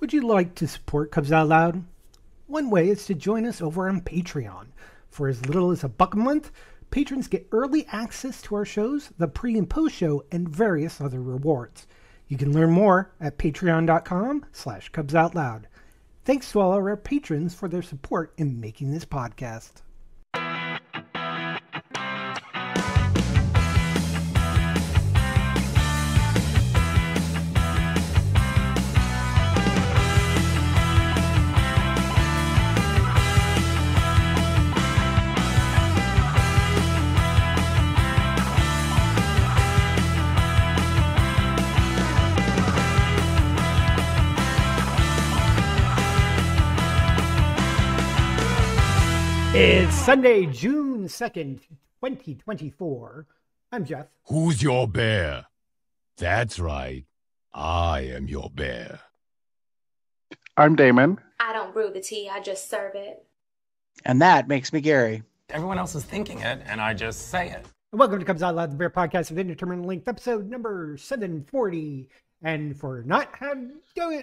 Would you like to support Cubs Out Loud? One way is to join us over on Patreon. For as little as a buck a month, patrons get early access to our shows, the pre and post show, and various other rewards. You can learn more at patreon.com slash Cubs Out Loud. Thanks to all our patrons for their support in making this podcast. Sunday, June 2nd, 2024. I'm Jeff. Who's your bear? That's right. I am your bear. I'm Damon. I don't brew the tea, I just serve it. And that makes me Gary. Everyone else is thinking it, and I just say it. Welcome to Cubs Out Loud, the Bear Podcast of Indeterminate Length, episode number 740. And for not having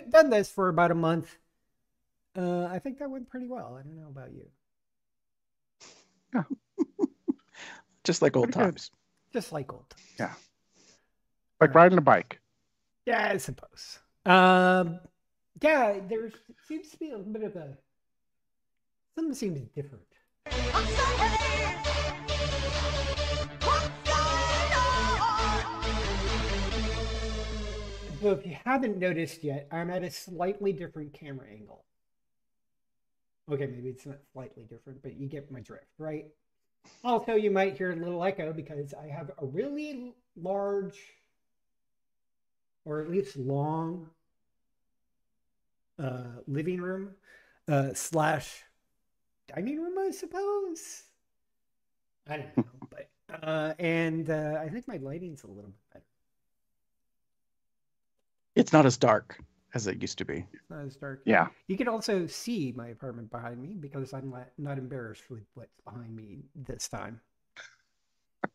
done this for about a month, uh, I think that went pretty well. I don't know about you. Just like old Pretty good. times. Just like old. Yeah. Like riding a bike. Yeah, I suppose. Um, yeah, there seems to be a bit of a something seems different. So if you haven't noticed yet, I'm at a slightly different camera angle. Okay, maybe it's not slightly different, but you get my drift, right? Also, you might hear a little echo because I have a really large, or at least long, uh, living room uh, slash dining room, I suppose. I don't know, but uh, and uh, I think my lighting's a little bit better. It's not as dark as it used to be. It's not as dark. Yeah. You can also see my apartment behind me because I'm not, not embarrassed with what's behind me this time.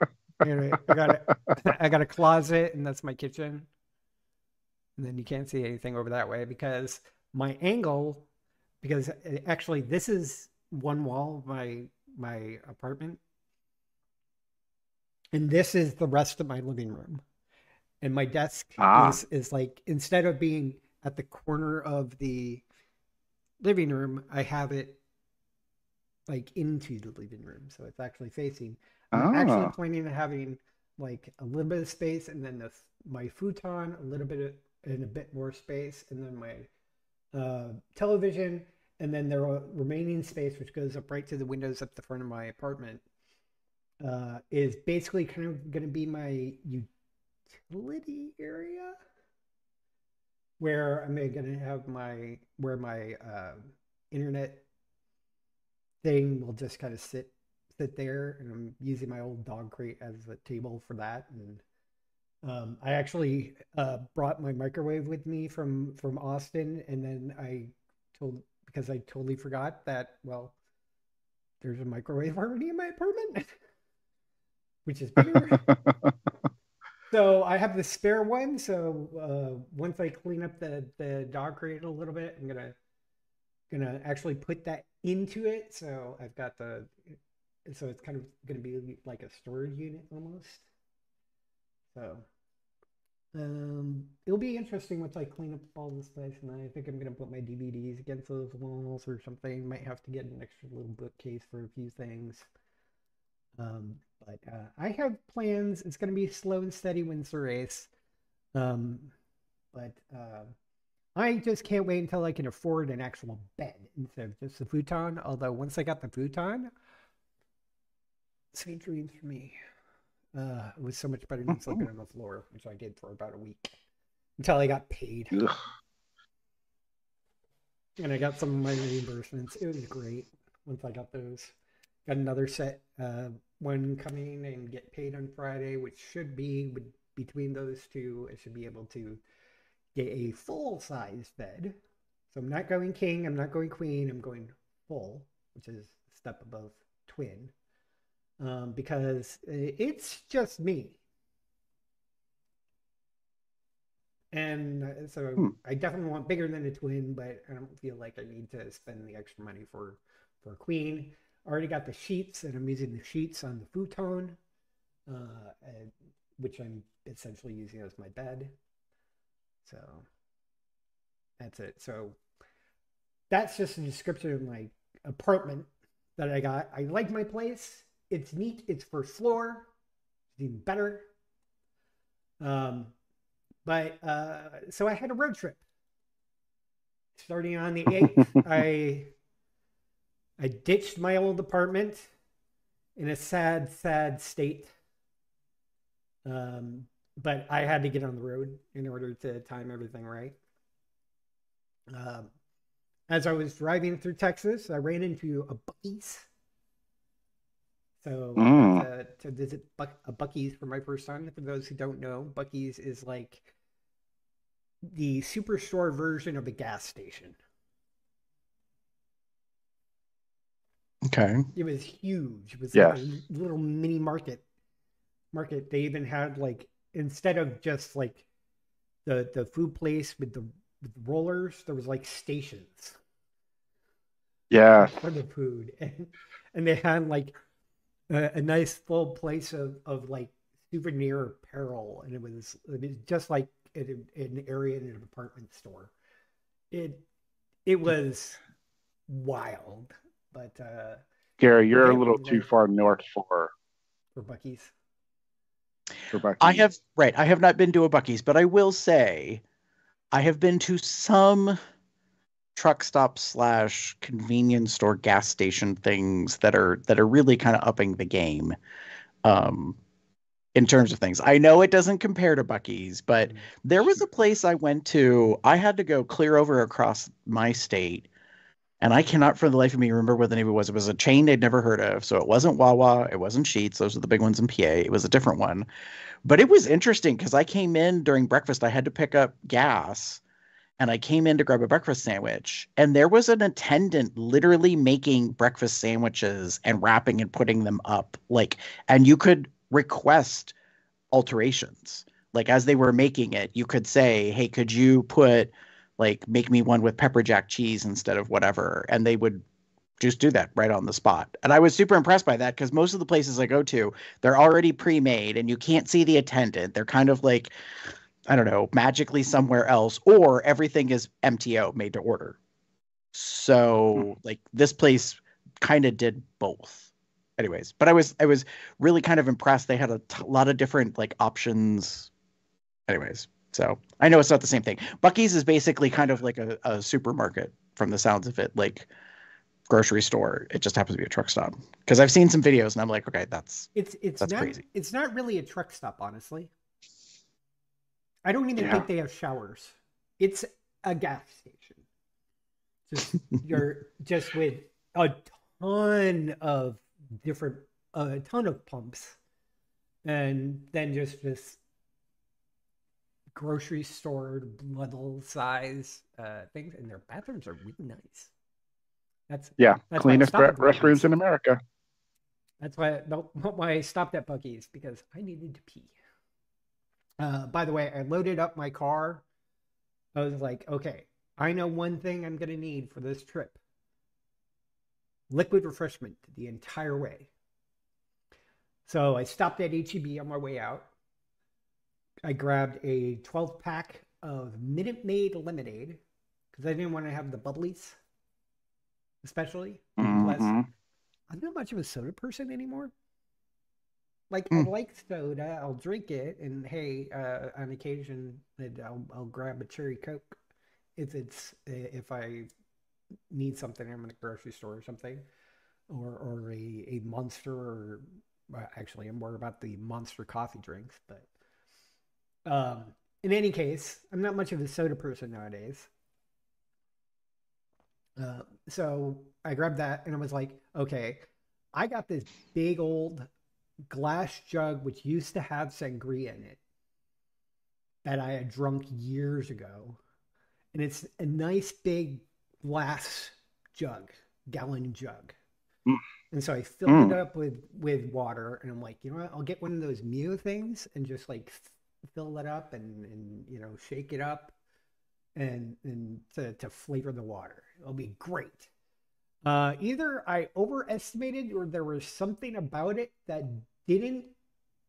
Anyway, I got a, I got a closet, and that's my kitchen. And then you can't see anything over that way because my angle, because uh, actually this is one wall of my my apartment, and this is the rest of my living room, and my desk Ah. is is like instead of being at the corner of the living room, I have it like into the living room, so it's actually facing. I'm actually Ah. planning on having like a little bit of space, and then the my futon, a little bit of, and a bit more space, and then my uh, television, and then the remaining space, which goes up right to the windows at the front of my apartment, uh, is basically kind of going to be my utility area, where I'm going to have my where my uh, internet thing will just kind of sit sit there, and I'm using my old dog crate as a table for that, and um, I actually uh, brought my microwave with me from from Austin, and then I told because I totally forgot that well, there's a microwave already in my apartment, which is bigger. so I have the spare one. So uh, once I clean up the the dog crate a little bit, I'm gonna gonna actually put that into it. So I've got the so it's kind of gonna be like a storage unit almost. So um, it'll be interesting once I clean up all this place, and I think I'm gonna put my DVDs against those walls or something. Might have to get an extra little bookcase for a few things. Um, but uh, I have plans. It's gonna be slow and steady wins the race. Um, but uh, I just can't wait until I can afford an actual bed instead of just the futon. Although once I got the futon, sweet dreams for me. Uh, it was so much better than sleeping on the floor, which I did for about a week until I got paid. Ugh. And I got some of my reimbursements. It was great once I got those. Got another set, uh, one coming and get paid on Friday, which should be between those two. I should be able to get a full size bed. So I'm not going king, I'm not going queen, I'm going full, which is a step above twin. Um, because it's just me. And uh, so Hmm. I definitely want bigger than a twin, but I don't feel like I need to spend the extra money for for a queen. I already got the sheets, and I'm using the sheets on the futon, uh, and, which I'm essentially using as my bed. So that's it. So that's just a description of my apartment that I got. I like my place. It's neat. It's first floor. It's even better. Um, but uh, so I had a road trip. Starting on the eighth, I I ditched my old apartment in a sad, sad state. Um, but I had to get on the road in order to time everything right. Um, as I was driving through Texas, I ran into a Buc-ee's. So Mm. to, to visit Buc- a Buc-ee's for my first time. For those who don't know, Buc-ee's is like the superstore version of a gas station. Okay. It was huge. It was Yes. like a little mini market. Market. They even had like instead of just like the the food place with the with rollers, there was like stations Yeah. for the food, and and they had like a, a nice full place of of like souvenir apparel, and it was it was just like in an area in an apartment store. It it was wild, but uh Gary, you're a little too far north for for Buc-ee's. for Buc-ee. I have right. I have not been to a Buc-ee's, but I will say, I have been to some truck stop slash convenience store gas station things that are that are really kind of upping the game. Um, in terms of things, I know it doesn't compare to Buc-ee's, but there was a place I went to. I had to go clear over across my state, and I cannot for the life of me remember what the name it was. It was a chain I'd never heard of, so it wasn't Wawa, it wasn't Sheetz. Those are the big ones in PA. It was a different one, but it was interesting because I came in during breakfast. I had to pick up gas, and I came in to grab a breakfast sandwich, and there was an attendant literally making breakfast sandwiches and wrapping and putting them up, like, and you could request alterations like as they were making it you could say hey could you put like make me one with pepper jack cheese instead of whatever. And they would just do that right on the spot. And i was super impressed by that because most of the places i go to they're already pre-made and you can't see the attendant. They're kind of like i don't know magically somewhere else or everything is mto made to order. So hmm. like this place kind of did both. Anyways but i was i was really kind of impressed. They had a t- lot of different like options. Anyways so i know it's not the same thing Buc-ee's is basically kind of like a, a supermarket from the sounds of it like grocery store it just happens to be a truck stop because i've seen some videos and i'm like okay that's It's it's That's not crazy. it's not really a truck stop, honestly. I don't even Yeah. think they have showers. It's a gas station. Just you're just with a ton of different a ton of pumps, and then just this grocery store little size uh, things, and their bathrooms are really nice. That's yeah, That's cleanest re- restrooms in America. That's why why I stopped at Buc-ee's because I needed to pee. Uh, by the way, I loaded up my car. I was like, okay, I know one thing I'm gonna need for this trip: liquid refreshment the entire way. So I stopped at HEB on my way out. I grabbed a 12 pack of Minute Maid lemonade because I didn't want to have the bubblies, especially. Plus, Mhm. I'm not much of a soda person anymore. Like Mm. I like soda, I'll drink it, and hey, uh, on occasion, I'll I'll grab a cherry coke if it's if I need something. I'm in a grocery store or something, or or a a monster. Or actually, I'm more about the monster coffee drinks. But um, in any case, I'm not much of a soda person nowadays. Uh, so I grabbed that and I was like, okay, I got this big old glass jug which used to have sangria in it that I had drunk years ago. And it's a nice big glass jug, gallon jug. Mm. And so I filled Mm. it up with with water and I'm like, you know what? I'll get one of those Mio things and just like fill it up and and you know shake it up and and to, to flavor the water. It'll be great. Uh, either I overestimated or there was something about it that didn't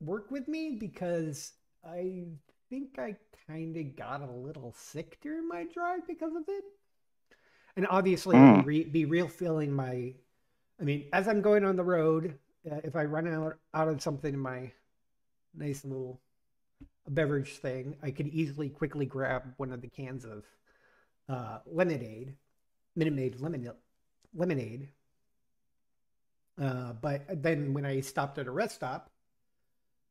work with me because I think I kind of got a little sick during my drive because of it. And obviously, Mm. Re- be real feeling my. I mean, as I'm going on the road, uh, if I run out out of something in my nice little beverage thing, I could easily quickly grab one of the cans of uh, lemonade, Minute Maid lemonade, lemonade. Uh, but then when I stopped at a rest stop,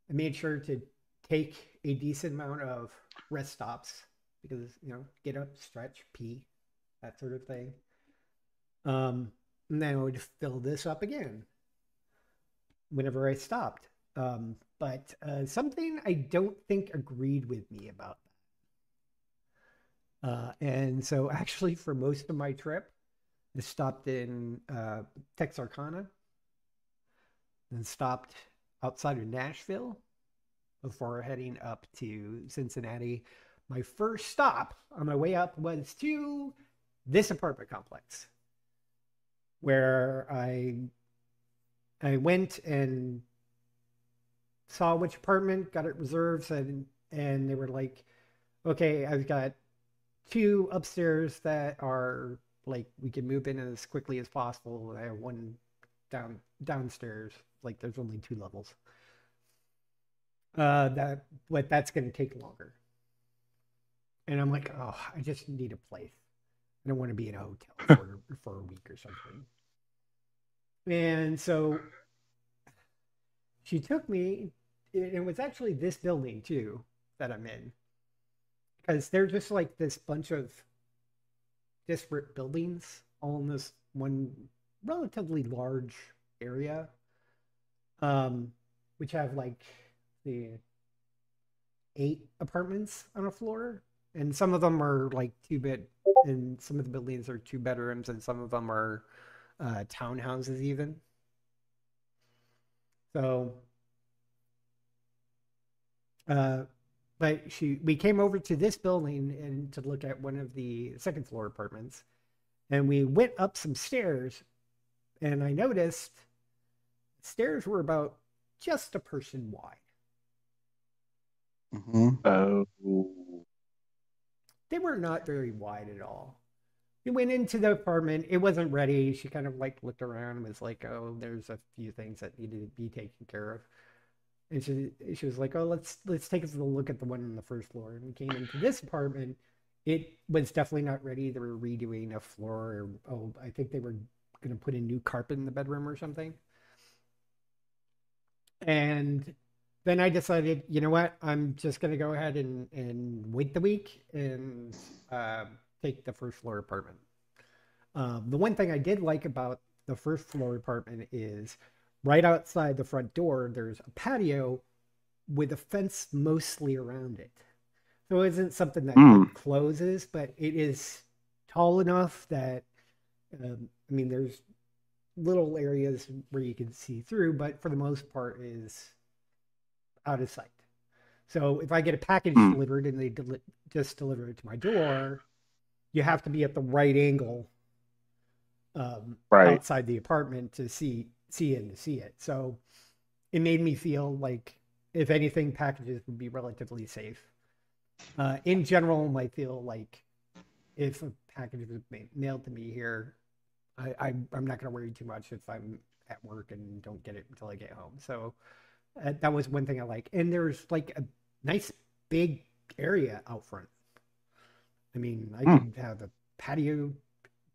I made sure to take a decent amount of rest stops because you know get up, stretch, pee, that sort of thing. Um, and then I would fill this up again whenever I stopped. Um, but uh, something I don't think agreed with me about that. Uh, and so actually, for most of my trip, I stopped in uh, Texarkana, then stopped outside of Nashville before heading up to Cincinnati. My first stop on my way up was to this apartment complex where I I went and saw which apartment, got it reserved, and and they were like, okay, I've got two upstairs that are like we can move in as quickly as possible. I have one down downstairs, like there's only two levels. Uh, that but that's going to take longer. And I'm like, oh, I just need a place. I don't want to be in a hotel for for a week or something. And so she took me. It was actually this building too that I'm in, because they're just like this bunch of disparate buildings all in this one relatively large area, um, which have like the eight apartments on a floor, and some of them are like two bed, and some of the buildings are two bedrooms, and some of them are uh, townhouses even. So, uh, but she, we came over to this building and to look at one of the second floor apartments, and we went up some stairs, and I noticed stairs were about just a person wide. hmm Oh. they were not very wide at all. We went into the apartment. It wasn't ready. She kind of like looked around and was like, "Oh, there's a few things that needed to be taken care of." And she she was like, "Oh, let's let's take a look at the one on the first floor." And we came into this apartment. It was definitely not ready. They were redoing a floor. Or, oh, I think they were going to put a new carpet in the bedroom or something. And then I decided, you know what? I'm just going to go ahead and, and wait the week and uh, take the first floor apartment. Um, the one thing I did like about the first floor apartment is right outside the front door, there's a patio with a fence mostly around it. So it isn't something that like, closes, but it is tall enough that, um, I mean, there's little areas where you can see through, but for the most part is out of sight. So if I get a package Hmm. delivered and they deli- just deliver it to my door, you have to be at the right angle um, Right. outside the apartment to see see it and to see it. So it made me feel like, if anything, packages would be relatively safe. Uh, in general, I feel like if a package was ma- mailed to me here, I, I I'm not going to worry too much if I'm at work and don't get it until I get home. So uh, that was one thing I like. And there's like a nice big area out front. I mean, I Hmm. could have a patio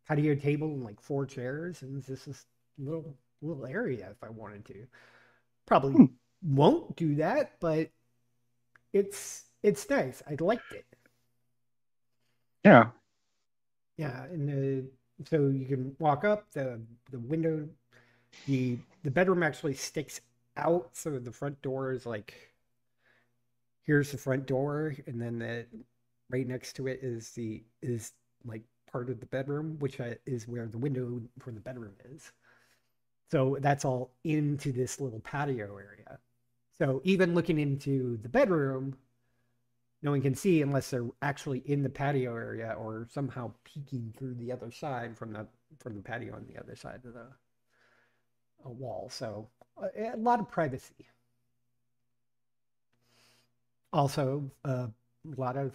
patio table and like four chairs, and this little little area if I wanted to. Probably Hmm. won't do that, but it's it's nice. I liked it. Yeah. Yeah, and uh, so you can walk up the the window. the The bedroom actually sticks out, so the front door is like here's the front door, and then the right next to it is the is like part of the bedroom, which is where the window for the bedroom is. So that's all into this little patio area. So even looking into the bedroom, no one can see unless they're actually in the patio area or somehow peeking through the other side from the from the patio on the other side of the a wall. So uh, a lot of privacy. Also, uh, a lot of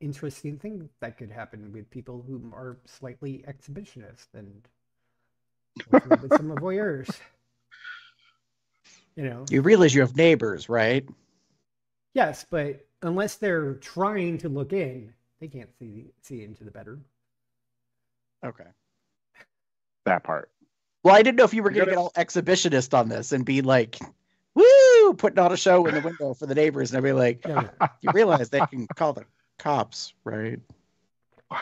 interesting things that could happen with people who are slightly exhibitionist and with some voyeurs. You know, You realize you have neighbors, right? yes, but unless they're trying to look in, they can't see see into the bedroom. Okay. That part. Well, I didn't know if you were going to get all exhibitionist on this and be like, "Woo!" putting on a show in the window for the neighbors, and everybody like, No, no, you realize they can call the cops, right?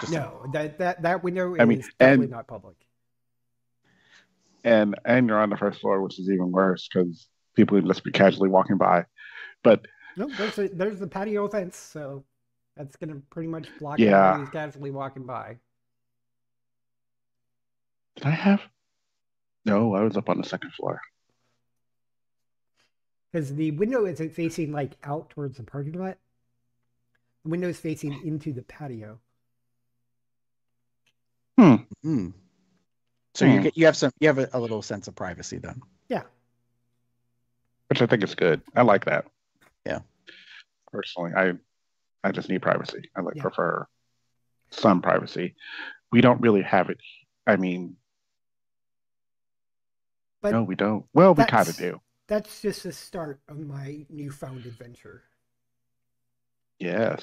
Just- no that that that window I mean, is definitely and- not public. And and you're on the first floor, which is even worse because people would just be casually walking by. But No, there's a, there's the patio fence, so that's gonna pretty much block Yeah. anybody who's casually walking by. did I have? No, I was up on the second floor. Because the window isn't facing like out towards the parking lot. The window is facing into the patio. Hmm. So you Hmm. get you have some you have a, a little sense of privacy then. Yeah. Which I think is good. I like that. Yeah. Personally, I I just need privacy. I like Yeah. prefer some privacy. We don't really have it. I mean, But no, we don't. Well, we kind of do. that's just the start of my newfound adventure. Yes.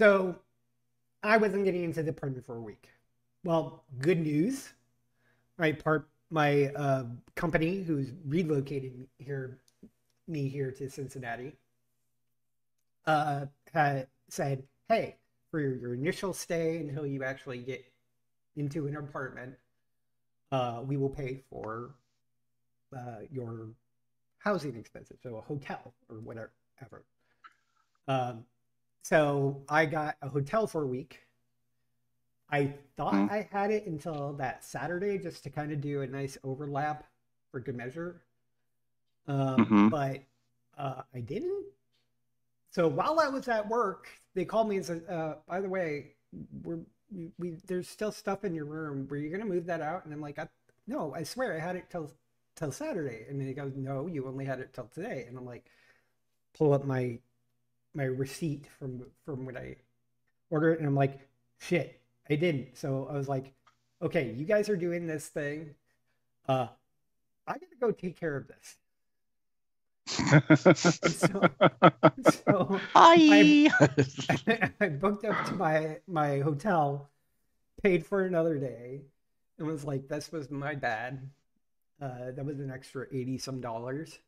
So I wasn't getting into the apartment for a week. Well, good news. My part my uh, company who's relocated here me here to Cincinnati uh had said, Hey, for your, initial stay until you actually get into an apartment, uh, we will pay for uh, your housing expenses, so a hotel or whatever. Um, so I got a hotel for a week. I thought Mhm. I had it until that Saturday just to kind of do a nice overlap for good measure. Um, Mhm. But uh, I didn't. So while I was at work, they called me and said, uh, "By the way, we're we, we there's still stuff in your room. Were you gonna move that out?" And I'm like, I, "No, I swear I had it till till Saturday." And he goes, "No, you only had it till today." And I'm like, pull up my my receipt from from when I ordered it, and I'm like, "Shit, I didn't." So I was like, "Okay, you guys are doing this thing. Uh, I gotta go take care of this." So, so Hi. I booked up to my my hotel, paid for another day, and was like, "This was my bad." Uh, that was an extra eighty some dollars.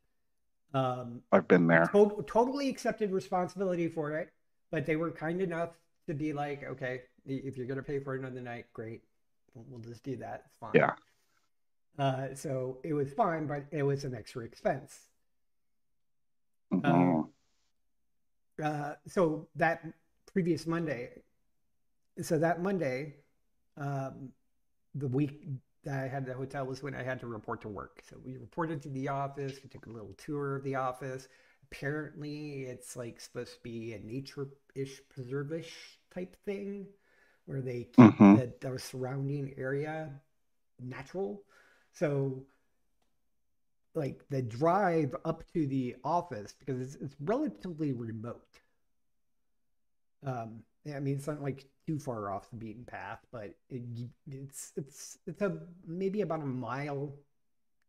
Um, I've been there. to- totally accepted responsibility for it, but they were kind enough to be like, "Okay, if you're gonna pay for another night, great, we'll, just do that. It's fine." Yeah. Uh, so it was fine, but it was an extra expense. Mhm. uh, so that previous Monday, so that Monday, um, the week that I had the hotel was when I had to report to work. So we reported to the office. We took a little tour of the office. Apparently, it's like supposed to be a nature-ish, preserve-ish type thing, where they keep Mhm. the, the surrounding area natural. So like the drive up to the office because it's, it's relatively remote. Um, I mean, it's not like too far off the beaten path, but it, it's it's it's a maybe about a mile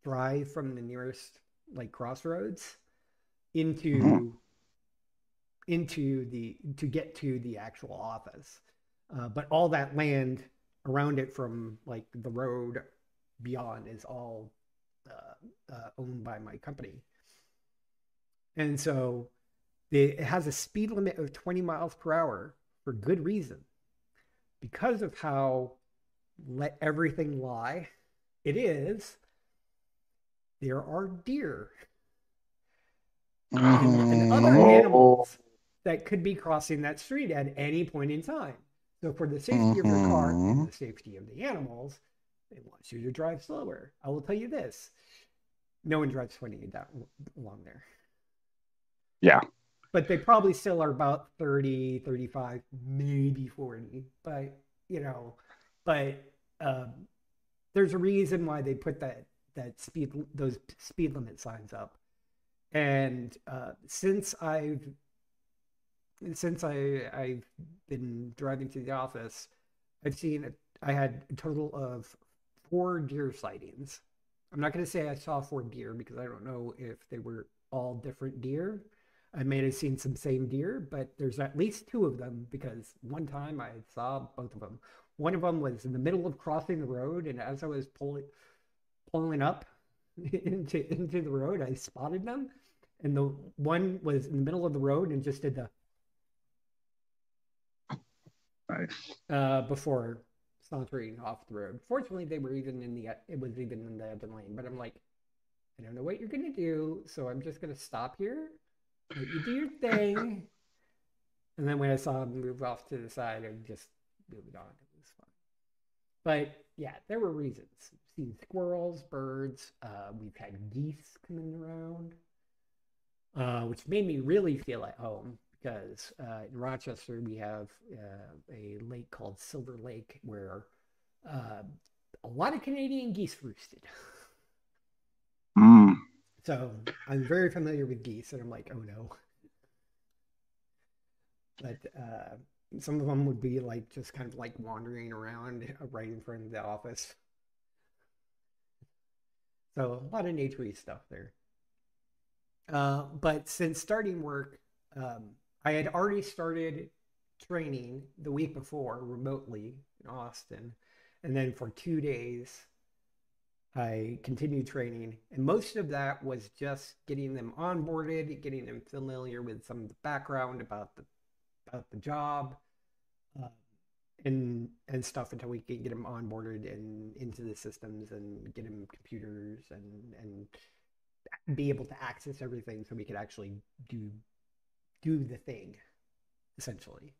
drive from the nearest like crossroads into Mhm. into the to get to the actual office. Uh, but all that land around it from like the road beyond is all uh, uh, owned by my company. And so the, it has a speed limit of 20 miles per hour for good reason. Because of how let everything lie it is, there are deer and, and other animals that could be crossing that street at any point in time. So, for the safety of your car and Mhm. the safety of the animals, they want you to drive slower. I will tell you this: no one drives twenty down along there. Yeah. but they probably still are about 30, 35, maybe 40. But, you know, but um, there's a reason why they put that that speed those speed limit signs up. And uh, since I've since I I've been driving to the office, I've seen I had a total of four deer sightings. I'm not going to say I saw four deer because I don't know if they were all different deer. I may have seen some same deer, but there's at least two of them because one time I saw both of them. One of them was in the middle of crossing the road, and as I was pulling pulling up into into the road, I spotted them, and the one was in the middle of the road and just did the Nice. uh, before sauntering off the road. Fortunately, they were even in the it was even in the other lane. But I'm like, I don't know what you're gonna do, so I'm just gonna stop here. Let you do your thing. And then when I saw him move off to the side, I just moved on. It was fine. But yeah, there were reasons. We've seen squirrels, birds. Uh, we've had geese coming around, uh, which made me really feel at home because uh, in Rochester we have uh, a lake called Silver Lake where uh, a lot of Canadian geese roosted. Mm. So I'm very familiar with geese, and I'm like, oh no. But uh, some of them would be like just kind of like wandering around right in front of the office. So a lot of naturey stuff there. Uh, but since starting work, um, I had already started training the week before remotely in Austin. And then for two days, I continued training. And most of that was just getting them onboarded, getting them familiar with some of the background about the about the job, uh, and and stuff until we can get them onboarded and into the systems and get them computers and and be able to access everything so we could actually do do the thing essentially.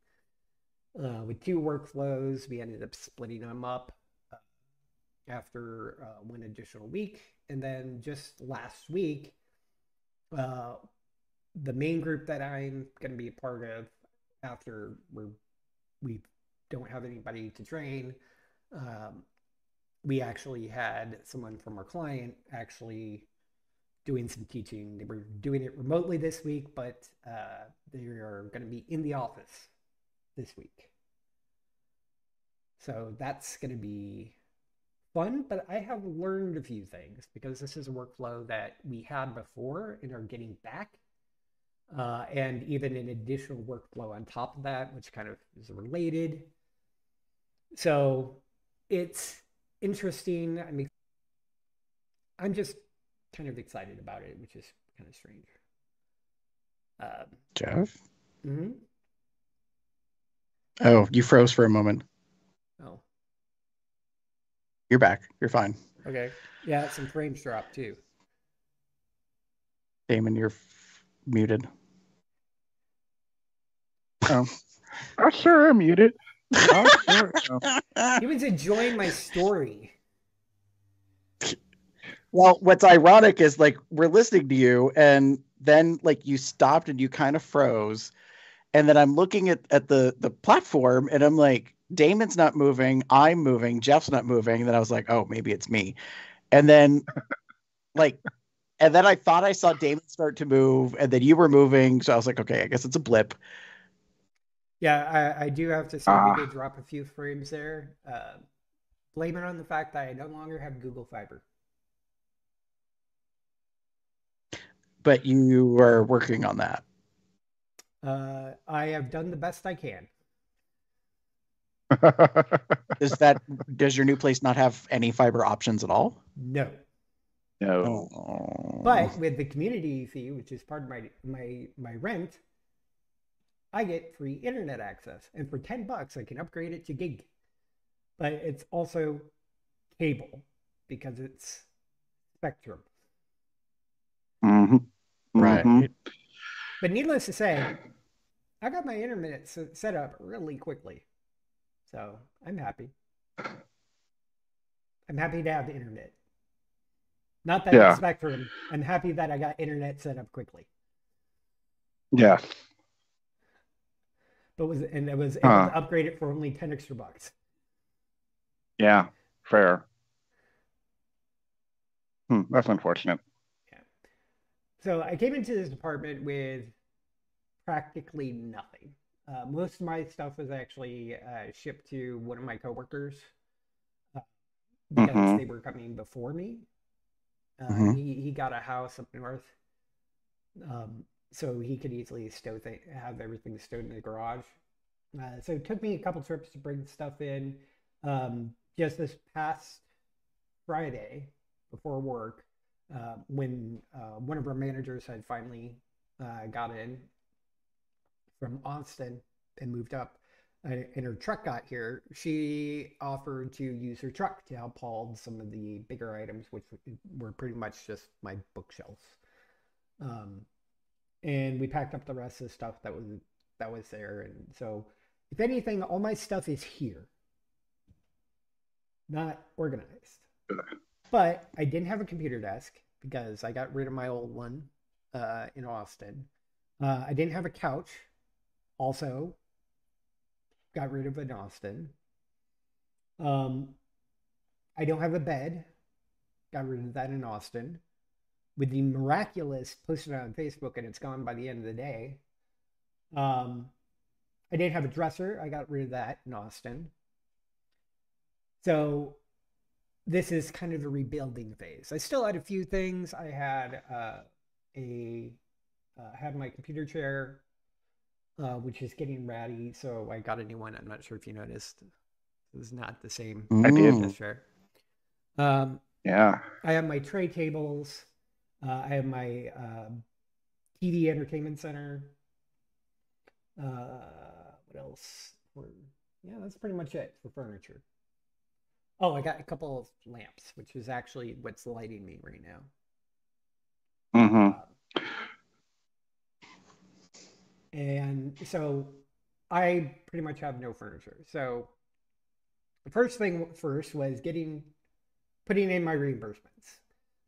Uh, with two workflows we ended up splitting them up uh, after uh, one additional week. And then just last week uh, the main group that i'm going to be a part of after we're we don't have anybody to train um, we actually had someone from our client actually doing some teaching. They were doing it remotely this week, but uh, they are going to be in the office this week. So that's going to be fun, but I have learned a few things because this is a workflow that we had before and are getting back. Uh, and even an additional workflow on top of that, which kind of is related. So it's interesting. I mean, I'm just kind of excited about it, which is kind of strange. Um, Jeff? hmm Oh, you froze for a moment. Oh, You're back. You're fine. okay. Yeah, some frames drop too. Damon, you're f- muted. Oh, I sure am muted. I sure am. He was enjoying my story. Well, what's ironic is like we're listening to you, and then like you stopped and you kind of froze, and then I'm looking at at the the platform, and I'm like, Damon's not moving, I'm moving, Jeff's not moving, and then I was like, oh, maybe it's me, and then like, and then I thought I saw Damon start to move, and then you were moving, so I was like, okay, I guess it's a blip. Yeah, I, I do have to say Ah. we did drop a few frames there. Uh, blame it on the fact that I no longer have Google Fiber. But you are working on that. Uh, I have done the best I can. Does that does your new place not have any fiber options at all? No. no. Oh. But with the community fee, which is part of my my my rent, I get free internet access, and for ten bucks, I can upgrade it to gig. But it's also cable because it's Spectrum. hmm right. Mhm. But needless to say, I got my internet set up really quickly, so I'm happy. I'm happy to have the internet. Not that Yeah. it's Spectrum. I'm happy that I got internet set up quickly. Yeah. But was and it was able Huh. to upgrade it for only ten extra bucks. Yeah, fair. Hmm, that's unfortunate. So I came into this apartment with practically nothing. Uh, most of my stuff was actually uh, shipped to one of my coworkers uh, because Mhm. they were coming before me. Uh, Mhm. he, he got a house up north, um, so he could easily stow th- have everything stowed in the garage. Uh, so it took me a couple trips to bring stuff in. Um, just this past Friday before work, uh, when uh, one of our managers had finally uh, got in from Austin and moved up, and her truck got here, she offered to use her truck to help haul some of the bigger items, which were pretty much just my bookshelves. Um, and we packed up the rest of the stuff that was that was there, and so if anything, all my stuff is here, not organized. But I didn't have a computer desk because I got rid of my old one uh, in Austin. Uh, I didn't have a couch, also got rid of in Austin. Um, I don't have a bed, got rid of that in Austin. With the miraculous posted on Facebook and it's gone by the end of the day. Um, I didn't have a dresser, I got rid of that in Austin. So this is kind of a rebuilding phase. I still had a few things. I had uh, a uh, had my computer chair, uh, which is getting ratty, so I got a new one. I'm not sure if you noticed. It was not the same I did. Mm. this chair. Um, Yeah. I have my tray tables. Uh, I have my um TV entertainment center. Uh, what else? Yeah, that's pretty much it for furniture. Oh, I got a couple of lamps, which is actually what's lighting me right now. Mm-hmm. Um, and so I pretty much have no furniture. So the first thing first was getting putting in my reimbursements.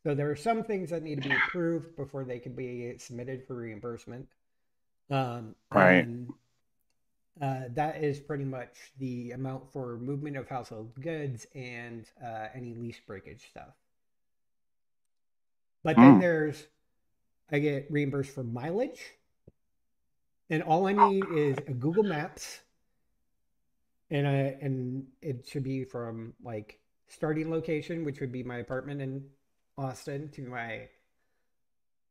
So there are some things that need to be approved before they can be submitted for reimbursement. Um, Right. and, uh, that is pretty much the amount for movement of household goods and uh, any lease breakage stuff. But then Hmm. there's, I get reimbursed for mileage, and all I need is a Google Maps, and I and it should be from like starting location, which would be my apartment in Austin, to my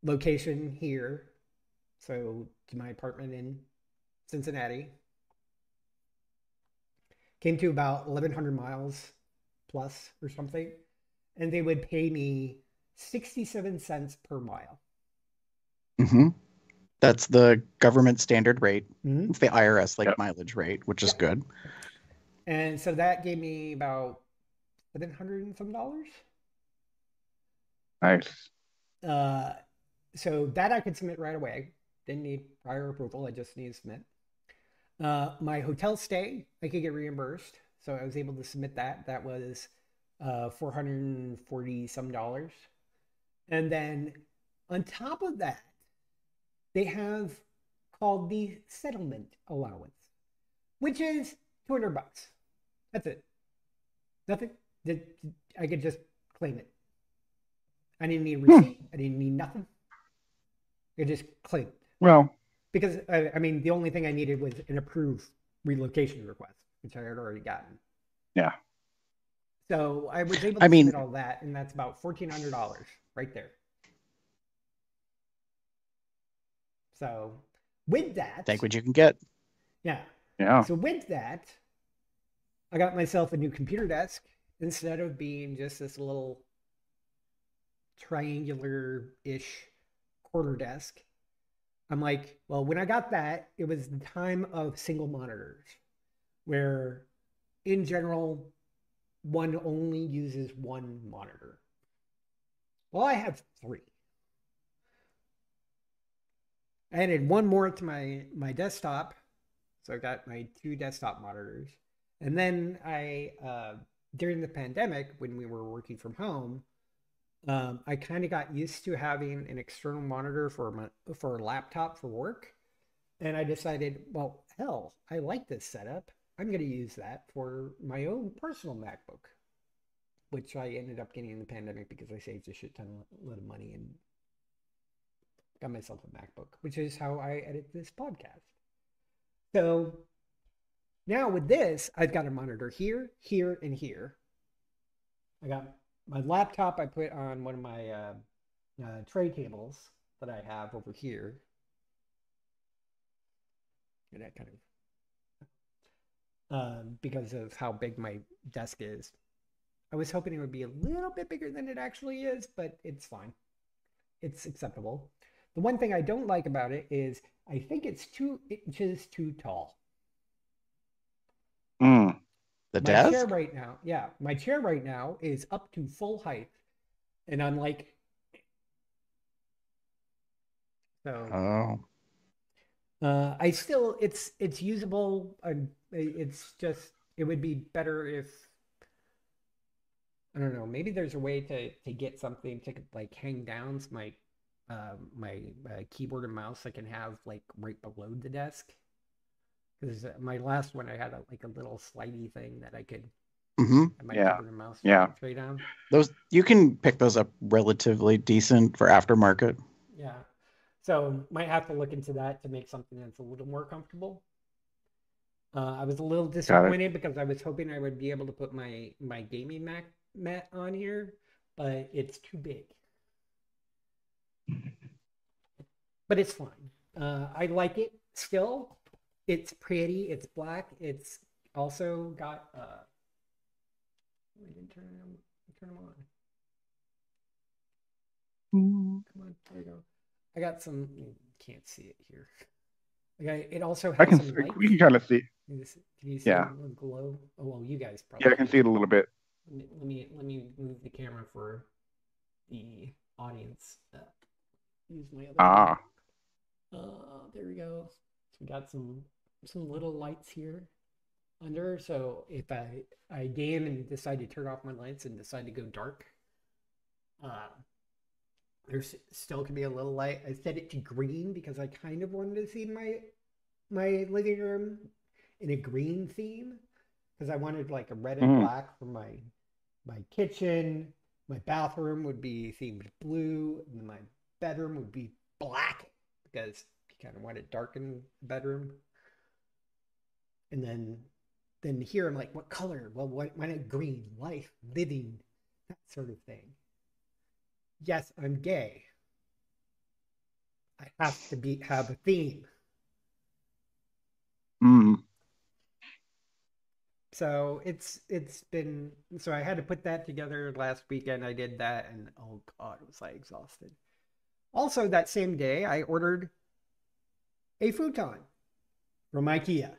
location here, so to my apartment in Cincinnati. Came to about 1,100 miles plus or something, and they would pay me 67 cents per mile. hmm That's the government standard rate. Mhm. It's the IRS like Yep. mileage rate, which is Yep. good. And so that gave me about 700 and some dollars. Nice. Uh, so that I could submit right away. Didn't need prior approval. I just need to submit. Uh, my hotel stay, I could get reimbursed. So I was able to submit that. That was uh, 440 some dollars. And then on top of that, they have called the settlement allowance, which is 200 bucks. That's it. Nothing. I could just claim it. I didn't need a receipt. I didn't need nothing. I just claim it. Well, Because, I, I mean, the only thing I needed was an approved relocation request, which I had already gotten. Yeah. So I was able to I mean- all that, and that's about $1,400 right there. So with that, Take what you can get. yeah. yeah. So with that, I got myself a new computer desk instead of being just this little triangular-ish quarter desk. I'm like, well, when I got that, it was the time of single monitors, where in general, one only uses one monitor. Well, I have three. I added one more to my my desktop, so I got my two desktop monitors, and then I uh, during the pandemic when we were working from home, um, I kind of got used to having an external monitor for my for a laptop for work, and I decided, well, hell, I like this setup. I'm going to use that for my own personal MacBook, which I ended up getting in the pandemic because I saved a shit ton of lot of money and got myself a MacBook, which is how I edit this podcast. So now with this, I've got a monitor here, here, and here. I got my laptop I put on one of my uh, uh, tray tables that I have over here. And that kind of um, because of how big my desk is. I was hoping it would be a little bit bigger than it actually is, but it's fine. It's acceptable. The one thing I don't like about it is I think it's two inches too tall. Mm. The my chair right now, yeah, my chair right now is up to full height, and I'm like, so Oh. uh, I still it's it's usable. I, it's just it would be better if I don't know. Maybe there's a way to to get something to like hang down my uh, my uh, keyboard and mouse I can have like right below the desk. Because my last one I had a, like a little slidey thing that I could hmm have my Yeah. keyboard mouse Yeah. tray down. Those you can pick those up relatively decent for aftermarket. Yeah. So might have to look into that to make something that's a little more comfortable. Uh, I was a little disappointed because I was hoping I would be able to put my my gaming Mac mat on here, but it's too big. But it's fine. Uh, I like it still. It's pretty. It's black. It's also got. Uh, we didn't turn them turn them on. Come on, there you go. I got some. You can't see it here. Okay, it also has I can. some lights. We can kind of see. Can you see, can you see Yeah. a glow? Oh well, you guys probably. Yeah, I can see it a little bit. Let me let me, let me move the camera for the audience. Uh, use my other. Ah, Uh, there we go. So we got some some little lights here under. So if I I game and decide to turn off my lights and decide to go dark, uh, there's still can be a little light. I set it to green because I kind of wanted to see my my living room in a green theme because I wanted like a red and Mhm. black for my my kitchen. My bathroom would be themed blue, and my bedroom would be black because you kind of want it dark in the bedroom. And then then here I'm like, what color? Well, what why not green, life, living, that sort of thing. Yes, I'm gay. I have to be have a theme. mm. So it's it's been so I had to put that together last weekend. I did that and oh god, was I exhausted. Also that same day I ordered a futon from IKEA.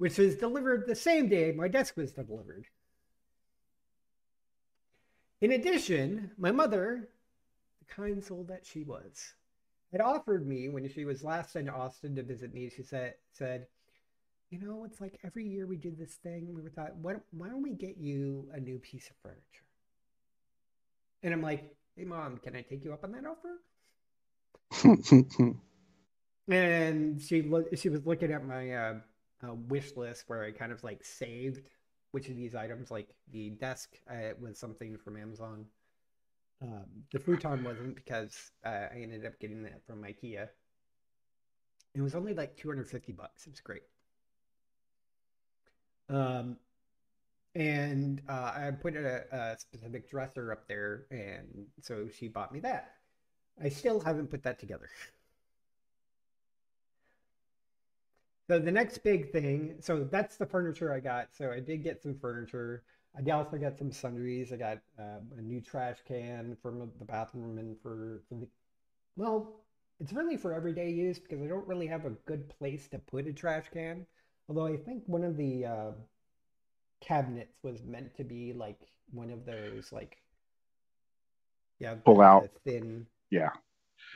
Which was delivered the same day my desk was delivered. In addition, my mother, the kind soul that she was, had offered me when she was last in Austin to visit me, she said said you know, it's like every year we do this thing. We were thought, why don't, why don't we get you a new piece of furniture? And I'm like, hey, mom, can I take you up on that offer? And she looked, she was looking at my uh, uh, wish list where I kind of like saved which of these items, like the desk uh, was something from Amazon. Um, the futon wasn't because uh, I ended up getting that from IKEA. It was only like 250 bucks. It was great. Um, and uh, I put a, a specific dresser up there, and so she bought me that. I still haven't put that together. So the next big thing, so that's the furniture I got. So I did get some furniture. I also got some sundries. I got uh, a new trash can for the bathroom and for, for the, well, it's really for everyday use because I don't really have a good place to put a trash can. Although I think one of the uh, cabinets was meant to be like one of those like yeah Pull out. thin Yeah.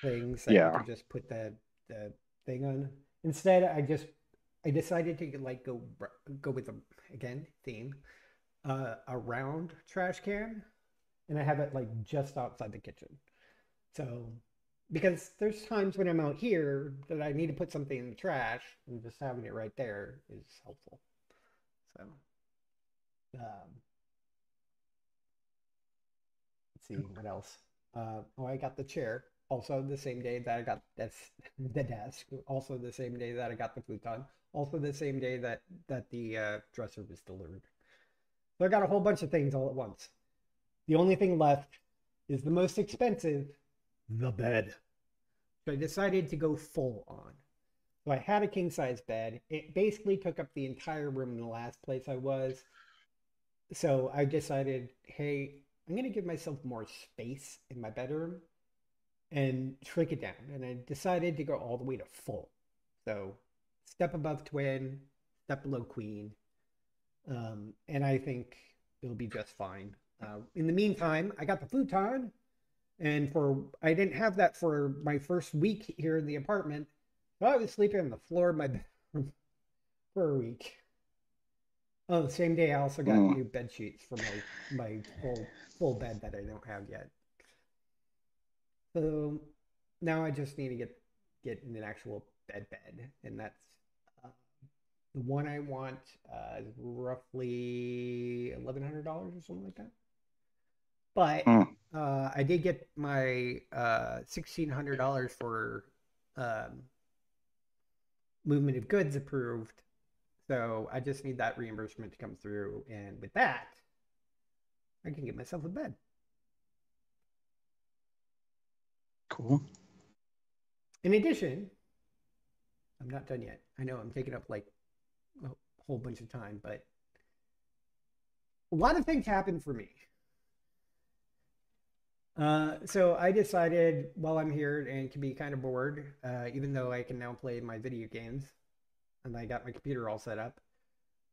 things that you Yeah. just put the the thing on. Instead, I just I decided to like go go with a again theme uh, a round trash can, and I have it like just outside the kitchen. So because there's times when I'm out here that I need to put something in the trash, and just having it right there is helpful. So, um, let's see what else. Uh, oh, I got the chair. Also, the same day that I got this, the desk. Also, the same day that I got the futon. Also, the same day that that the uh, dresser was delivered. So I got a whole bunch of things all at once. The only thing left is the most expensive, the bed. So I decided to go full on. So I had a king size bed. It basically took up the entire room in the last place I was. So I decided, hey, I'm going to give myself more space in my bedroom and shrink it down. And I decided to go all the way to full. So step above twin, step below queen. Um, and I think it'll be just fine. Uh, in the meantime, I got the futon, and for I didn't have that for my first week here in the apartment. So I was sleeping on the floor of my bedroom for a week. Oh, the same day I also got Mm. new bed sheets for my my full full bed that I don't have yet. So now I just need to get get an actual bed bed, and that's the one I want uh, is roughly eleven hundred dollars or something like that. But Mm. uh, I did get my uh, sixteen hundred dollars for um, movement of goods approved, so I just need that reimbursement to come through, and with that, I can get myself a bed. Cool. In addition, I'm not done yet. I know I'm taking up like a whole bunch of time, but a lot of things happened for me. Uh, so I decided while I'm here and can be kind of bored, uh, even though I can now play my video games and I got my computer all set up,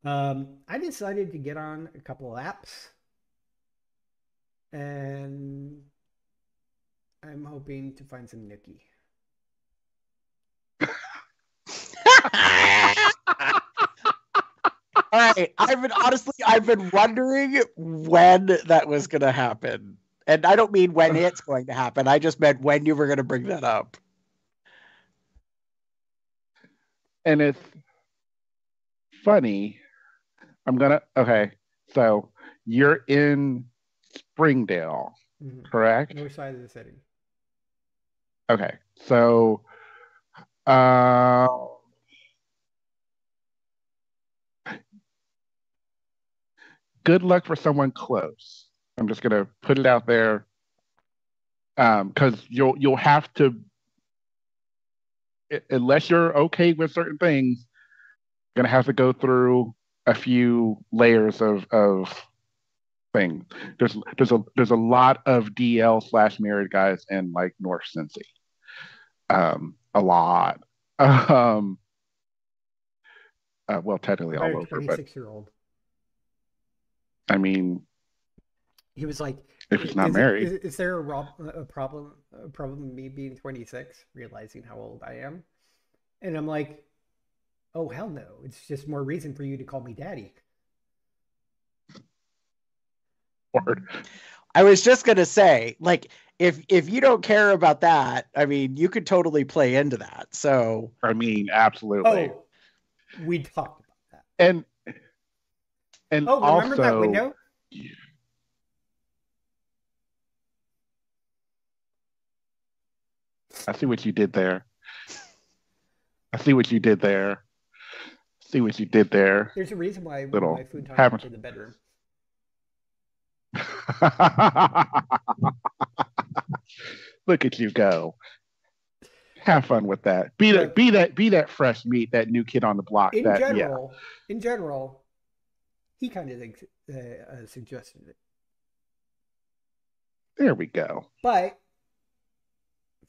um, I decided to get on a couple of apps and I'm hoping to find some nookie. All right, I've been honestly, I've been wondering when that was going to happen, and I don't mean when it's going to happen. I just meant when you were going to bring that up. and it's funny. I'm gonna okay. So you're in Springdale, Mhm. correct? North side of the city. Okay. So uh good luck for someone close. I'm just gonna put it out there. Um, because you'll you'll have to unless you're okay with certain things, you're gonna have to go through a few layers of of things. There's there's a there's a lot of DL slash married guys in like North Cincy. Um, a lot. Um, uh, well, technically all over, but 26 year old. I mean, He was like, if it's not is, married, is, is there a, rob, a problem? A problem with me being 26, realizing how old I am? And I'm like, oh hell no! It's just more reason for you to call me daddy. or I was just going to say, like, if if you don't care about that, I mean, you could totally play into that. So, I mean, absolutely. Oh, we talked about that. And and Oh, remember also, that window? I see what you did there. I see what you did there. See what you did there. There's a reason why Little my food time to the bedroom. Look at you go. Have fun with that. Be that be that be that fresh meat, that new kid on the block. In that yeah. general, in general, he kind of uh, uh, suggested it. There we go. But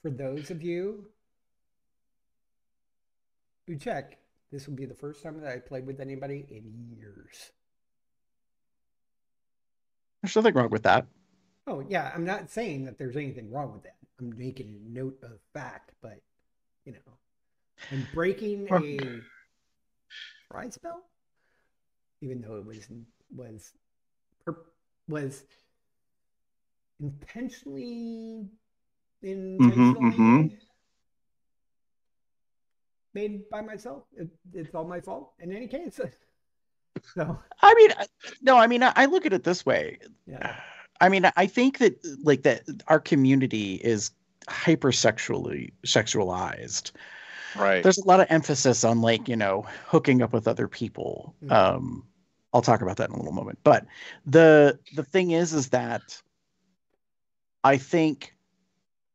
for those of you who check, this will be the first time that I played with anybody in years. there's nothing wrong with that. Oh yeah, I'm not saying that there's anything wrong with that. I'm making a note of fact, but you know, I'm breaking a try spell, even though it was was was intentionally intentionally mhm. made by myself. It, it's all my fault in any case. so I mean, no, I mean, I, I look at it this way. yeah, I mean, I think that like that our community is hypersexually sexualized. Right. There's a lot of emphasis on like, you know, hooking up with other people. Mhm. Um I'll talk about that in a little moment. But the the thing is is that I think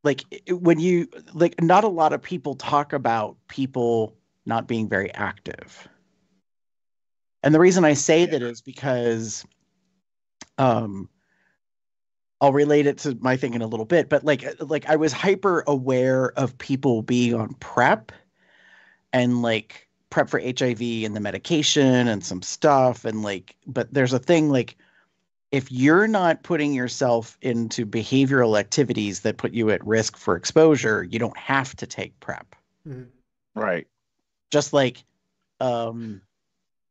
like when you like not a lot of people talk about people not being very active. And the reason I say that is because um I'll relate it to my thing in a little bit, but like like I was hyper aware of people being on PrEP and like PrEP for HIV and the medication and some stuff and like but there's a thing like if you're not putting yourself into behavioral activities that put you at risk for exposure, you don't have to take PrEP Mhm. Right. just like um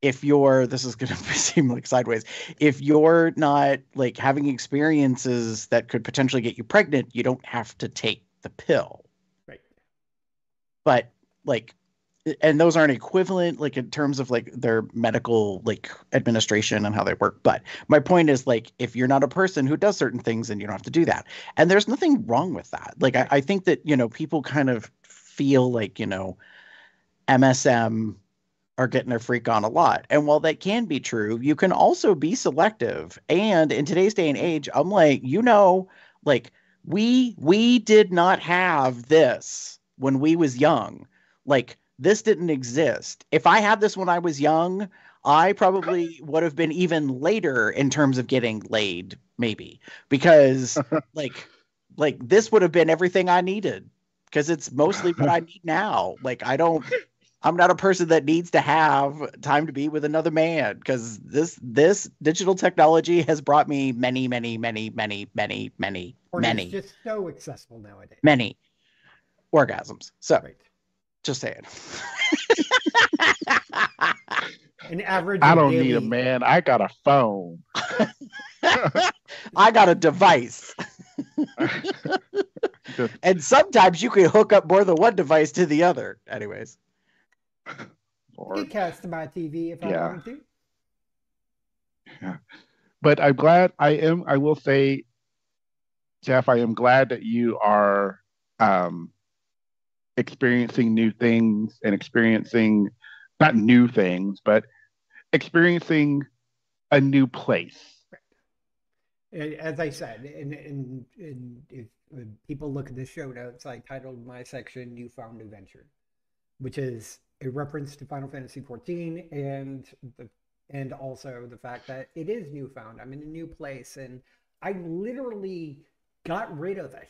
if you're this is going to seem like sideways if you're not like having experiences that could potentially get you pregnant you don't have to take the pill right. but like and those aren't equivalent like in terms of like their medical like administration and how they work but my point is like if you're not a person who does certain things and you don't have to do that. And there's nothing wrong with that. Like I, I think that you know people kind of feel like you know MSM are getting their freak on a lot. And while that can be true you can also be selective. And in today's day and age i'm like you know like we we did not have this when we was young. Like this didn't exist. If i had this when i was young i probably would have been even later in terms of getting laid maybe because like like this would have been everything i needed because it's mostly what i need now. Like i don't i'm not a person that needs to have time to be with another man because this this digital technology has brought me many many many many many many Or many. it's just so accessible nowadays. many. Orgasms. So Right. Just saying An average. I don't need a man. I got a phone. i got a device and sometimes you can hook up more than one device to the other anyways I or- could cast to my TV if I Yeah. wanted to. but I'm glad I am. I will say, Jeff, I am glad that you are um, experiencing new things and experiencing not new things, but experiencing a new place. As I said, and, and, and if people look at the show notes, I titled my section "Newfound Adventure," which is a reference to Final Fantasy XIV and the and also the fact that it is newfound. I'm in a new place, and I literally got rid of a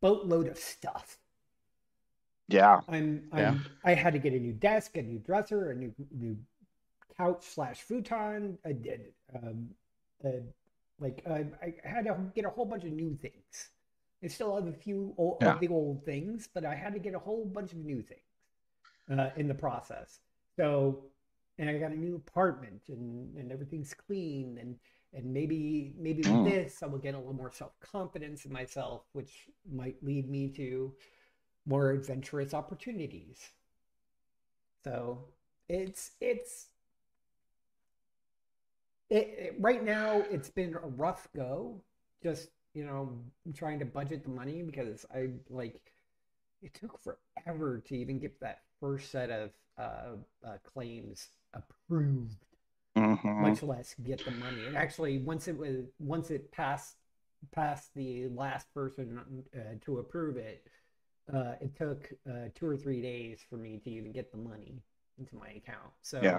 boatload of stuff. Yeah. I'm, I'm Yeah. I had to get a new desk, a new dresser, a new new couch slash futon. I did um, uh, like uh, I had to get a whole bunch of new things. I still have a few old, Yeah. of the old things, but I had to get a whole bunch of new things uh, in the process. So, and I got a new apartment, and and everything's clean, and and maybe maybe with Mm. this I will get a little more self confidence in myself, which might lead me to more adventurous opportunities. So it's it's it, it- right now it's been a rough go. Just you know trying to budget the money because I like it took forever to even get that first set of uh, uh, claims approved Mhm. much less get the money. And actually, once it was once it passed past the last person uh, to approve it, uh, it took uh, two or three days for me to even get the money into my account. So Yeah.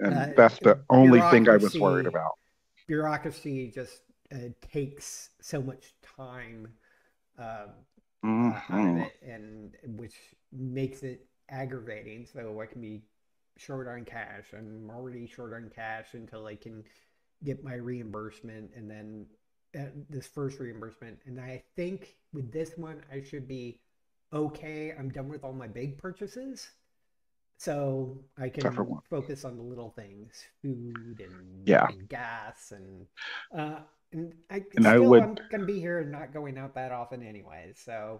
And uh, that's the only thing I was worried about. bureaucracy just uh, takes so much time um, uh, Mhm. it, and which makes it aggravating. So I can be short on cash. I'm already short on cash until I can get my reimbursement, and then uh, this first reimbursement. And I think with this one, I should be okay. I'm done with all my big purchases. So I can Except for one. focus on the little things, food and, Yeah. and gas and uh, and I And I would- I'm gonna be here and not going out that often anyway. So,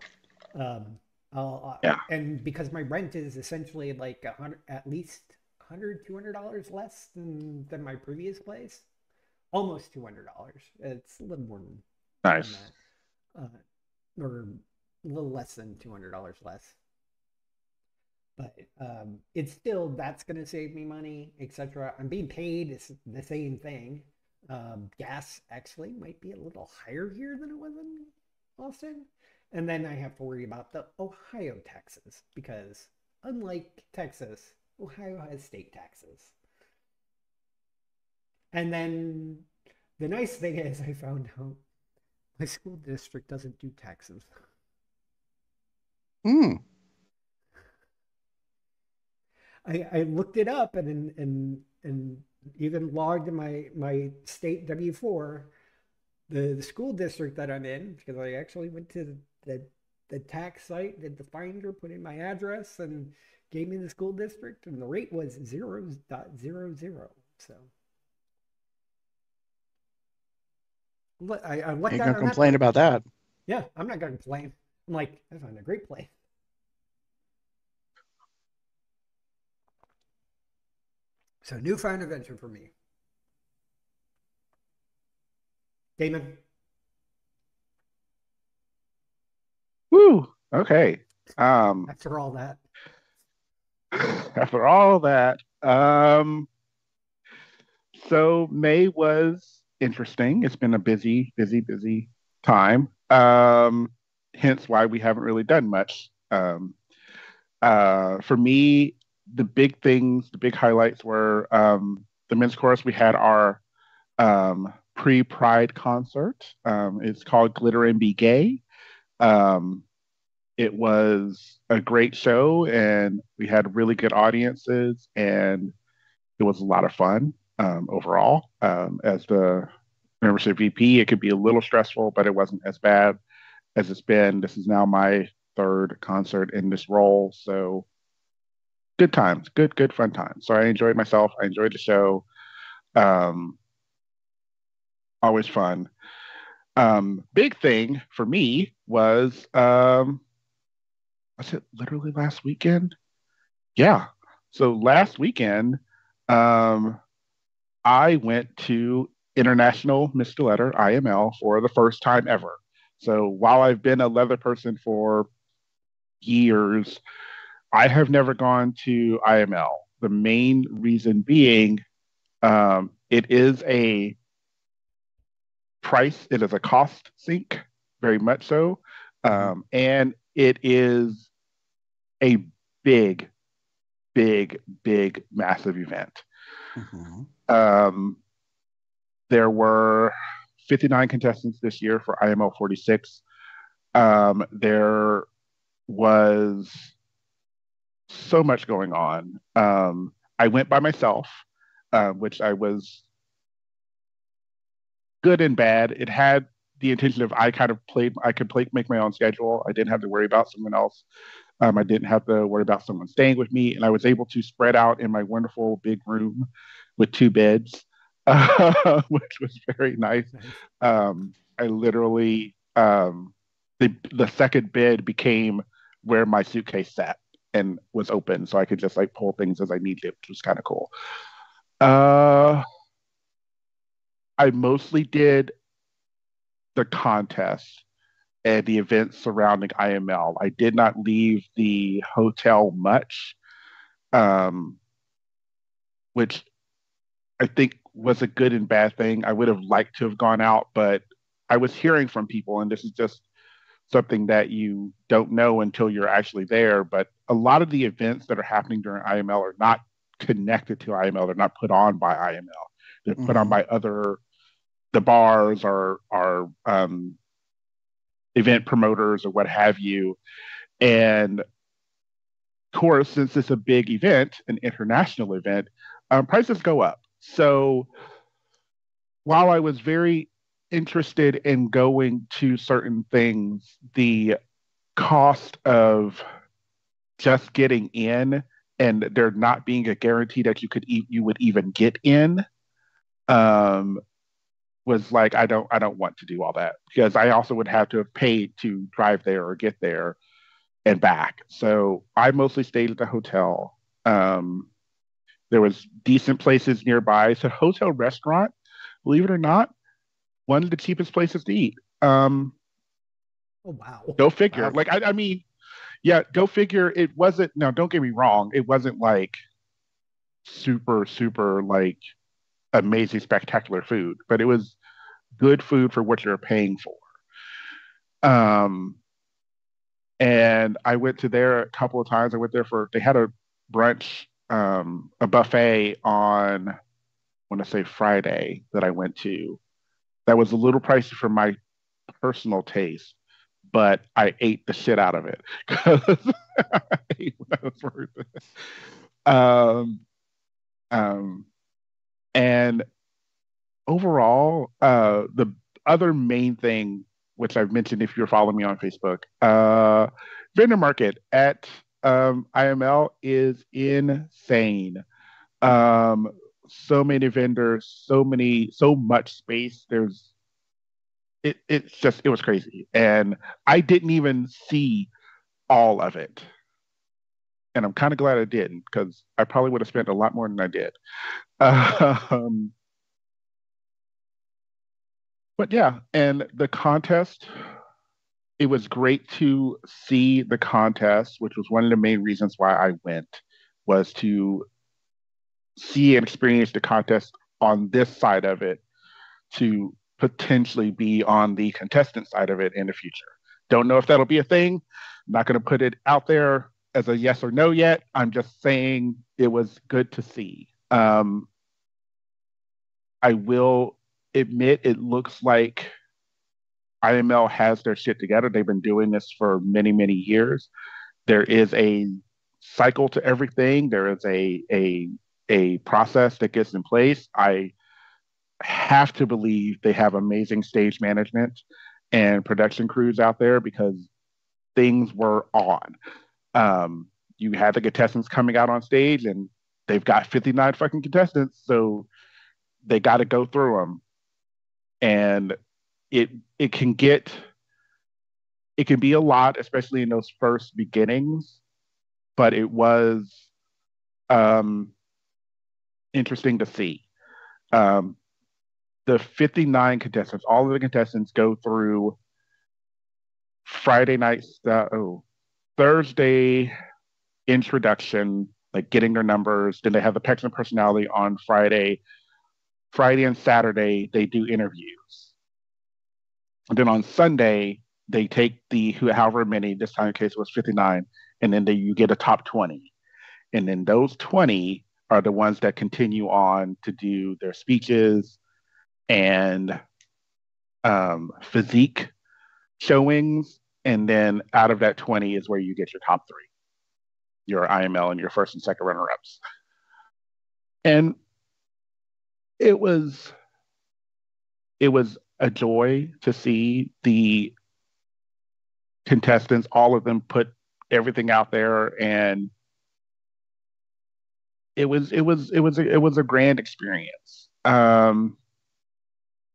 um, I'll, uh, Yeah. and because my rent is essentially like a hundred, at least 100 200 dollars less than than my previous place, almost two hundred dollars. It's a little more than than Nice. that, uh, or a little less than two hundred dollars less. But um, it's still that's going to save me money, etc. I'm being paid it's the same thing. Um, gas actually might be a little higher here than it was in Austin, and then I have to worry about the Ohio taxes because unlike Texas, Ohio has state taxes. And then the nice thing is, I found out my school district doesn't do taxes. Hmm. I, I looked it up and and and even logged in my my state W four, the the school district that I'm in because I actually went to the, the the tax site, did the finder, put in my address, and gave me the school district, and the rate was zero dot zero zero. So. Look, I, I looked Ain't gonna it on that complain about that. Yeah, I'm not gonna complain. I'm like, I found a great place. So new newfound adventure for me. Damon, Woo. Okay. Um, after all that, after all that, um, so May was interesting. It's been a busy, busy, busy time. Um, hence why we haven't really done much. Um, uh, for me, the big things, the big highlights were um, the men's chorus. We had our um, pre-Pride concert. Um, it's called Glitter and Be Gay. Um, it was a great show, and we had really good audiences, and it was a lot of fun um, overall. Um, as the membership VP, it could be a little stressful, but it wasn't as bad as it's been. This is now my third concert in this role, so good times, good, good fun times. So I enjoyed myself. I enjoyed the show. Um, always fun. Um, big thing for me was um, was it literally last weekend? Yeah. So last weekend, um, I went to International Mr. Leather IML for the first time ever. So while I've been a leather person for years, I have never gone to IML. The main reason being, um, it is a price, it is a cost sink, very much so. Um, and it is a big, big, big, massive event. Mhm. Um, there were 59 contestants this year for IML 46. Um, there was so much going on. Um, I went by myself, uh, which I was good and bad. It had the intention of I kind of played, I could play, make my own schedule. I didn't have to worry about someone else. Um, I didn't have to worry about someone staying with me, and I was able to spread out in my wonderful big room with two beds, uh, which was very nice. Um, I literally um, the the second bed became where my suitcase sat and was open, so I could just like pull things as I needed, which was kind of cool. Uh, I mostly did the contest and the events surrounding IML. I did not leave the hotel much, um, which I think was a good and bad thing. I would have liked to have gone out, but I was hearing from people, and this is just something that you don't know until you're actually there. But a lot of the events that are happening during IML are not connected to IML. They're not put on by IML. They're put on Mhm. by other the bars or are um, event promoters or what have you. And of course, since it's a big event, an international event, um, prices go up. So while I was very interested in going to certain things, the cost of just getting in and there not being a guarantee that you could e- you would even get in um, was like, I don't I don't want to do all that because I also would have to have paid to drive there or get there and back. So I mostly stayed at the hotel. Um, there was decent places nearby. A hotel restaurant, believe it or not, one of the cheapest places to eat. Um, Oh wow. go figure. Wow. Like I, I mean, yeah, go figure. It wasn't. No, don't get me wrong. It wasn't like super, super like amazing, spectacular food, but it was good food for what you're paying for. Um, and I went to there a couple of times. I went there for they had a brunch, um, a buffet on I want to say Friday that I went to. That was a little pricey for my personal taste, but I ate the shit out of it because I ate what I was worth. Um, um, and overall, uh, the other main thing, which I've mentioned if you're following me on Facebook, uh, vendor market at um, IML is insane. Um, so many vendors, so many, so much space. There's, it, it's just, it was crazy, and I didn't even see all of it. And I'm kind of glad I didn't because I probably would have spent a lot more than I did. Um, but yeah, and the contest, it was great to see the contest, which was one of the main reasons why I went, was to see and experience the contest on this side of it to potentially be on the contestant side of it in the future. Don't know if that'll be a thing. I'm not going to put it out there as a yes or no yet. I'm just saying it was good to see. Um, I will admit it looks like IML has their shit together. They've been doing this for many, many years. There is a cycle to everything. There is a a a process that gets in place. I have to believe they have amazing stage management and production crews out there because things were on. Um, you had the contestants coming out on stage and they've got 59 fucking contestants, so they got to go through them. And it it can get it can be a lot, especially in those first beginnings, but it was um, interesting to see. Um, the 59 contestants, all of the contestants go through Friday night, oh, Thursday introduction, like getting their numbers. Then they have the and personality on Friday. Friday and Saturday, they do interviews. And then on Sunday, they take the however many, this time case it was 59, and then they, you get a top 20. And then those 20 are the ones that continue on to do their speeches and um, physique showings. And then out of that 20 is where you get your top three, your IML and your first and second runner ups. And it was it was a joy to see the contestants, all of them put everything out there and it was it was it was a, it was a grand experience. Um,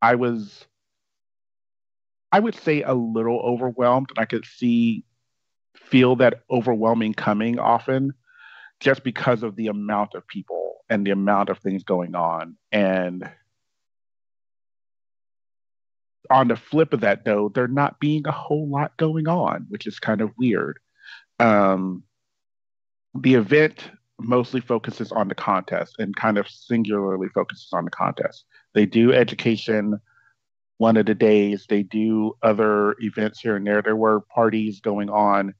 I was I would say a little overwhelmed, and I could see feel that overwhelming coming often, just because of the amount of people and the amount of things going on. And on the flip of that, though, there not being a whole lot going on, which is kind of weird. Um, the event mostly focuses on the contest and kind of singularly focuses on the contest. They do education one of the days, they do other events here and there. There were parties going on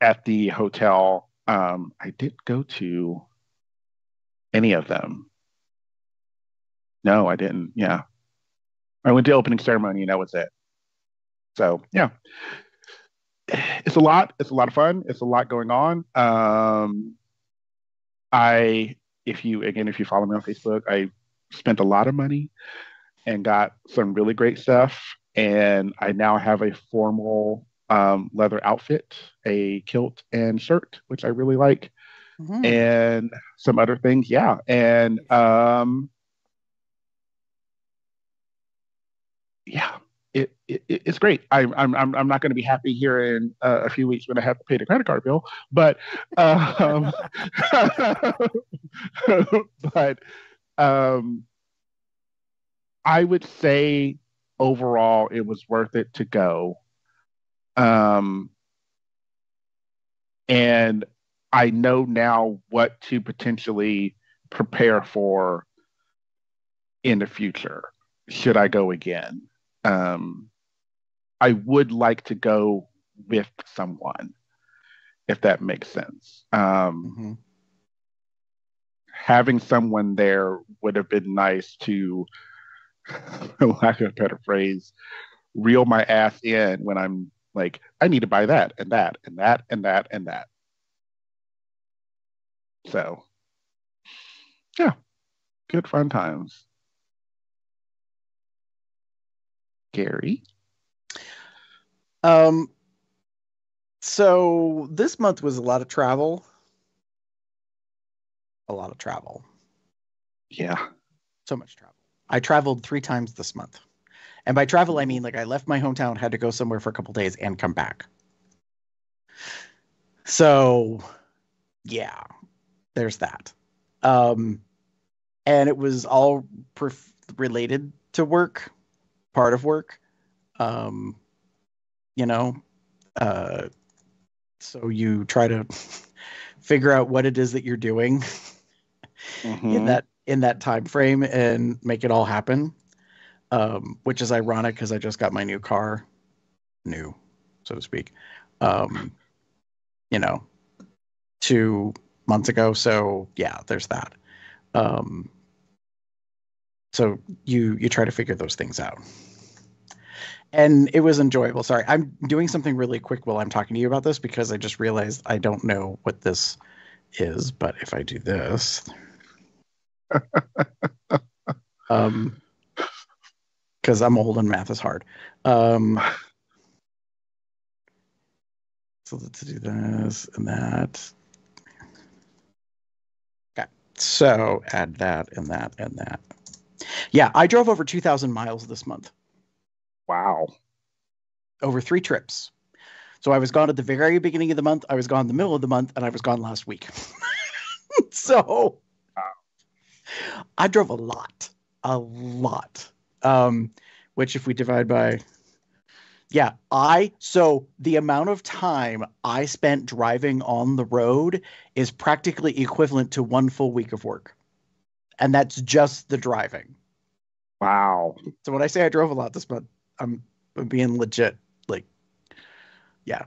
at the hotel. Um, I didn't go to any of them. No, I didn't. Yeah. I went to opening ceremony and that was it. So, yeah. It's a lot. It's a lot of fun. It's a lot going on. Um, I, if you, again, if you follow me on Facebook, I spent a lot of money and got some really great stuff. And I now have a formal um, leather outfit, a kilt and shirt, which I really like, Mhm. and some other things. Yeah. And um, yeah, it, it it's great. I, I'm I'm I'm not going to be happy here in uh, a few weeks when I have to pay the credit card bill, but um, but um, I would say overall it was worth it to go. Um, and I know now what to potentially prepare for in the future should I go again. Um, I would like to go with someone, if that makes sense. Um, Mhm. Having someone there would have been nice to, lack of a better phrase, reel my ass in when I'm like, I need to buy that and that and that and that and that. So, yeah, good fun times. Gary? Um, so this month was a lot of travel. A lot of travel. Yeah. So much travel. I traveled three times this month. And by travel, I mean like I left my hometown, had to go somewhere for a couple days, and come back. So, yeah, there's that. Um, and it was all perf- related to work, part of work. Um, you know, uh, so you try to figure out what it is that you're doing in Mhm. that in that time frame and make it all happen um, which is ironic because i just got my new car new so to speak um, you know two months ago. So yeah there's that. Um, so you you try to figure those things out. And it was enjoyable. Sorry i'm doing something really quick while i'm talking to you about this because i just realized i don't know what this is but if i do this um because i'm old and math is hard um so let's do this and that okay so add that and that and that yeah i drove over 2000 miles this month Wow. over three trips. So I was gone at the very beginning of the month, I was gone in the middle of the month, and I was gone last week. so I drove a lot, a lot. Um, which if we divide by yeah, I so the amount of time I spent driving on the road is practically equivalent to one full week of work. And that's just the driving. Wow. So when I say I drove a lot this month, I'm, I'm being legit. Like, yeah.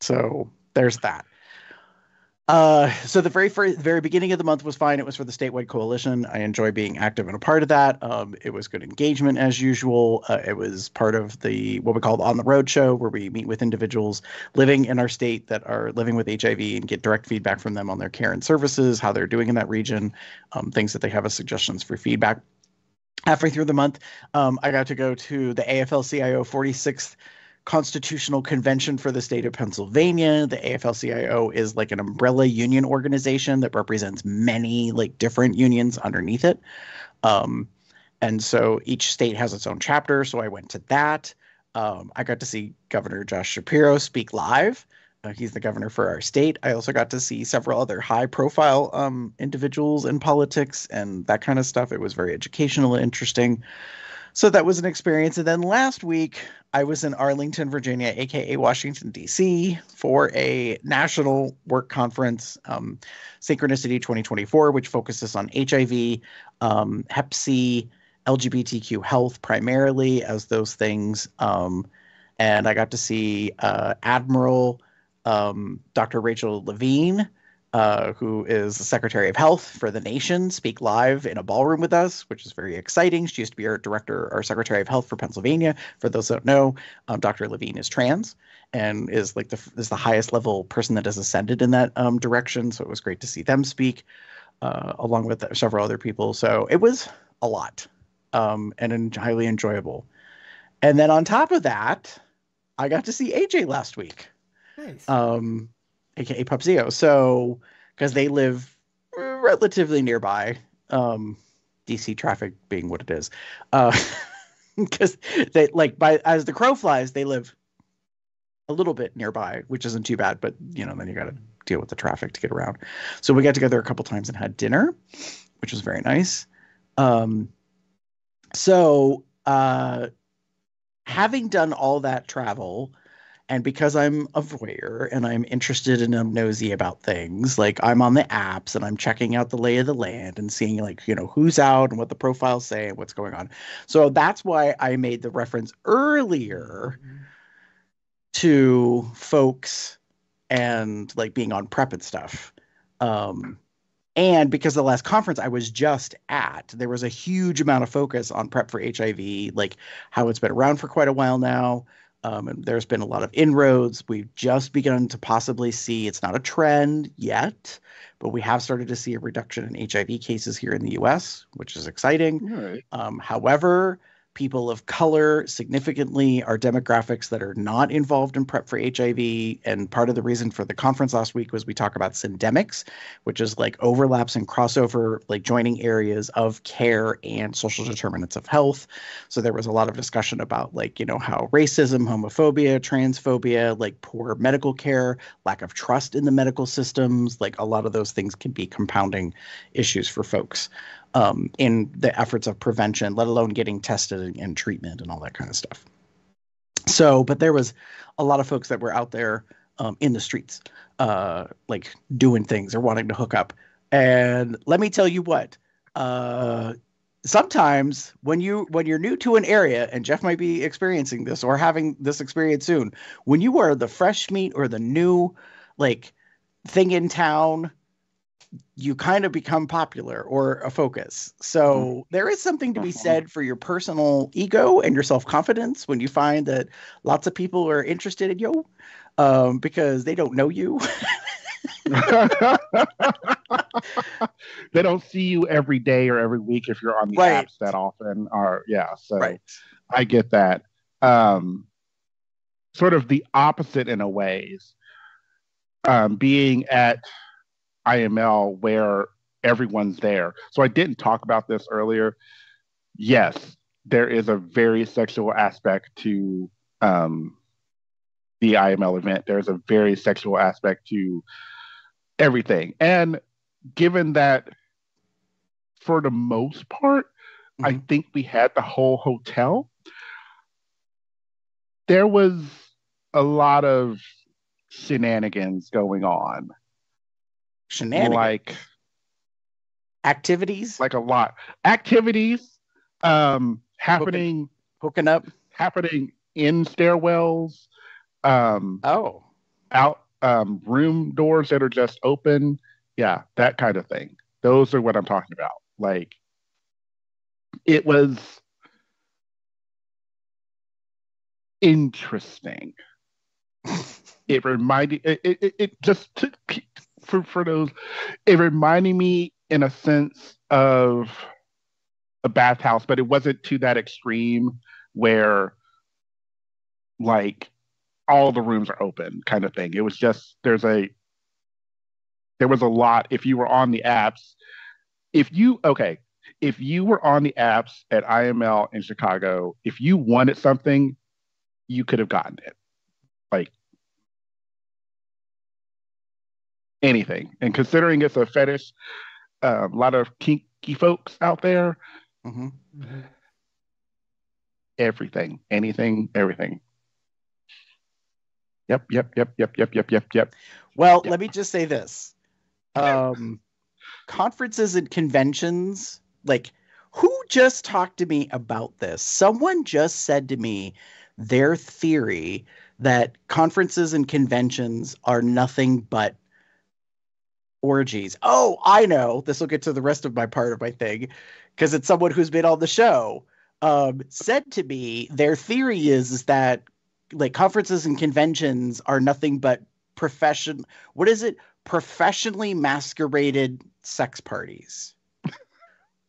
So there's that. Uh, so the very first, very beginning of the month was fine. It was for the statewide coalition. I enjoy being active and a part of that. Um, it was good engagement as usual. Uh, it was part of the what we call the on the road show, where we meet with individuals living in our state that are living with HIV and get direct feedback from them on their care and services, how they're doing in that region, um, things that they have as suggestions for feedback halfway through the month, um, I got to go to the AFL-CIO 46th Constitutional Convention for the state of Pennsylvania. The AFL-CIO is like an umbrella union organization that represents many like different unions underneath it. Um, and so each state has its own chapter. So I went to that. Um, I got to see Governor Josh Shapiro speak live. Uh, he's the governor for our state. I also got to see several other high profile um, individuals in politics and that kind of stuff. It was very educational and interesting. So that was an experience. And then last week, I was in Arlington, Virginia, aka Washington, D.C., for a national work conference, um, Synchronicity 2024, which focuses on HIV, um, Hep C, LGBTQ health primarily as those things. Um, and I got to see uh, Admiral um, Dr. Rachel Levine, uh, who is the Secretary of Health for the nation, speak live in a ballroom with us, which is very exciting. She used to be our director, our Secretary of Health for Pennsylvania. For those that don't know, um, Dr. Levine is trans and is like the is the highest level person that has ascended in that um, direction. So it was great to see them speak, uh, along with several other people. So it was a lot um, and highly enjoyable. And then on top of that, I got to see AJ last week Nice. um, aka Pupsio. So, because they live relatively nearby, um, DC traffic being what it is. Uh, because they like by as the crow flies, they live a little bit nearby, which isn't too bad. But you know, then you got to deal with the traffic to get around. So we got together a couple times and had dinner, which was very nice. Um, so uh, having done all that travel, and because I'm a voyeur and I'm interested and I'm nosy about things, like I'm on the apps and I'm checking out the lay of the land and seeing like, you know, who's out and what the profiles say and what's going on. So that's why I made the reference earlier to folks and like being on PrEP and stuff. Um, and because the last conference I was just at, there was a huge amount of focus on PrEP for HIV, like how it's been around for quite a while now. Um, and there's been a lot of inroads. We've just begun to possibly see it's not a trend yet, but we have started to see a reduction in HIV cases here in the US, which is exciting. Right. Um, however, people of color significantly are demographics that are not involved in PrEP for HIV. And part of the reason for the conference last week was we talk about syndemics, which is like overlaps and crossover, like joining areas of care and social determinants of health. So there was a lot of discussion about like, you know, how racism, homophobia, transphobia, like poor medical care, lack of trust in the medical systems, like a lot of those things can be compounding issues for folks um, in the efforts of prevention, let alone getting tested and, treatment and all that kind of stuff. So, but there was a lot of folks that were out there um, in the streets, uh, like doing things or wanting to hook up. And let me tell you what, uh, sometimes when you when you're new to an area, and Jeff might be experiencing this or having this experience soon, when you are the fresh meat or the new like thing in town you kind of become popular or a focus. So mm-hmm. there is something to be said for your personal ego and your self confidence when you find that lots of people are interested in you um, because they don't know you. they don't see you every day or every week if you're on the right. apps that often. Or yeah, so right. I get that. Um, sort of the opposite in a ways. Um, being at IML where everyone's there. So I didn't talk about this earlier. Yes, there is a very sexual aspect to um, the IML event. There's a very sexual aspect to everything. And given that, for the most part, mm-hmm. I think we had the whole hotel, there was a lot of shenanigans going on shenanigans. Like activities? Like a lot. Activities um happening hooking, hooking up? Happening in stairwells um oh. out um room doors that are just open. Yeah that kind of thing. Those are what i'm talking about. Like it was interesting. It reminded it, it, it just took for for those. It reminded me in a sense of a bathhouse, but it wasn't to that extreme where like all the rooms are open kind of thing. It was just there's a there was a lot if you were on the apps. If you okay, if you were on the apps at IML in Chicago, if you wanted something, you could have gotten it. Like anything. And considering it's a fetish, uh, a lot of kinky folks out there. Mm-hmm. Everything, anything, everything. Yep, yep, yep, yep, yep, yep, yep, yep. Well, yep. let me just say this. Um, conferences and conventions, like, who just talked to me about this? Someone just said to me their theory that conferences and conventions are nothing but orgies. Oh, I know. This will get to the rest of my part of my thing because it's someone who's been on the show. Um, said to me, their theory is, is that like conferences and conventions are nothing but profession. What is it? Professionally masqueraded sex parties.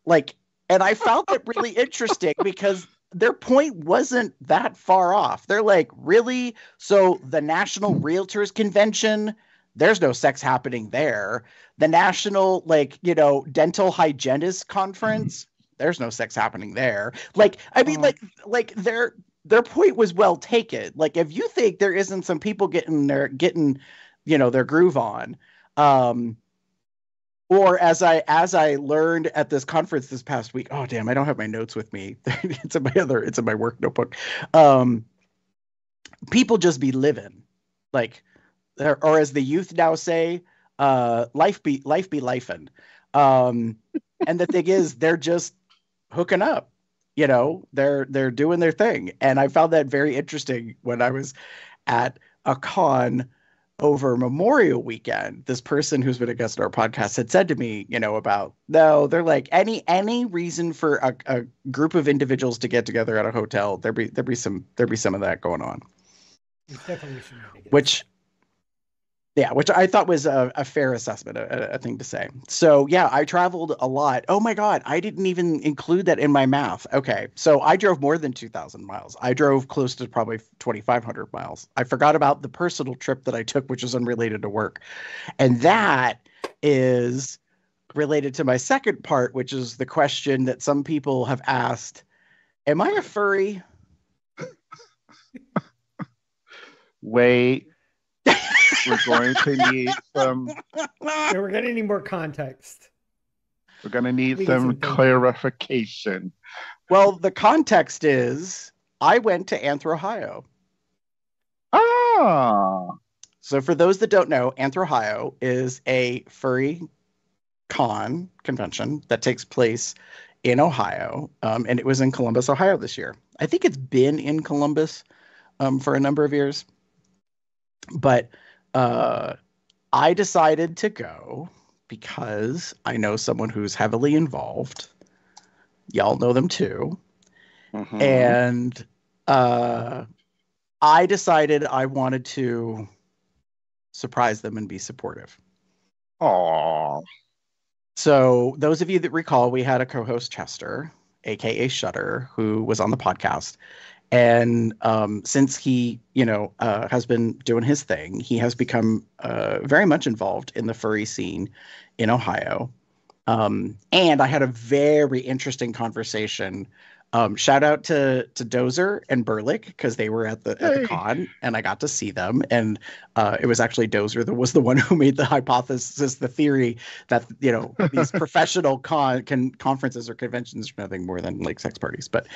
like, and I found it really interesting because their point wasn't that far off. They're like, really? So the National Realtors Convention there's no sex happening there. The National, like, you know, Dental Hygienist Conference, there's no sex happening there. Like, I mean, Oh. like, like their their point was well taken. Like, if you think there isn't some people getting their getting, you know, their groove on, um, or as I as I learned at this conference this past week. Oh damn, I don't have my notes with me. it's in my other. It's in my work notebook. Um, people just be living, like, or, as the youth now say, uh, life be life be lifing. Um, and the thing is, they're just hooking up. You know, they're they're doing their thing, and I found that very interesting when I was at a con over Memorial Weekend. This person who's been a guest on our podcast had said to me, you know, about no, they're like any any reason for a, a group of individuals to get together at a hotel. There be there be some there be some of that going on It's definitely shenanigans. which yeah which i thought was a, a fair assessment a, a thing to say. So yeah i traveled a lot. Oh my god i didn't even include that in my math. Okay so i drove more than 2000 miles. I drove close to probably 2500 miles. I forgot about the personal trip that i took which was unrelated to work. And that is related to my second part which is the question that some people have asked am i a furry? Wait, we're going to need some. Yeah, we're gonna need more context. We're going to need We some some clarification. Well, the context is I went to Anthrohio. Ah, So, for those that don't know, Anthrohio is a furry con convention that takes place in Ohio, um, and it was in Columbus, Ohio this year. I think it's been in Columbus um, for a number of years, but uh, I decided to go because I know someone who's heavily involved. Y'all know them too. mhm. and uh, I decided I wanted to surprise them and be supportive. Aw. So, those of you that recall, we had a co-host Chester, aka Shutter, who was on the podcast, and um, since he, you know, uh, has been doing his thing, he has become uh, very much involved in the furry scene in Ohio. Um, and I had a very interesting conversation. Um, shout out to to Dozer and Burlick because they were at the at the con, and I got to see them. And uh, it was actually Dozer that was the one who made the hypothesis, the theory that you know these professional con can conferences or conventions are nothing more than like sex parties. But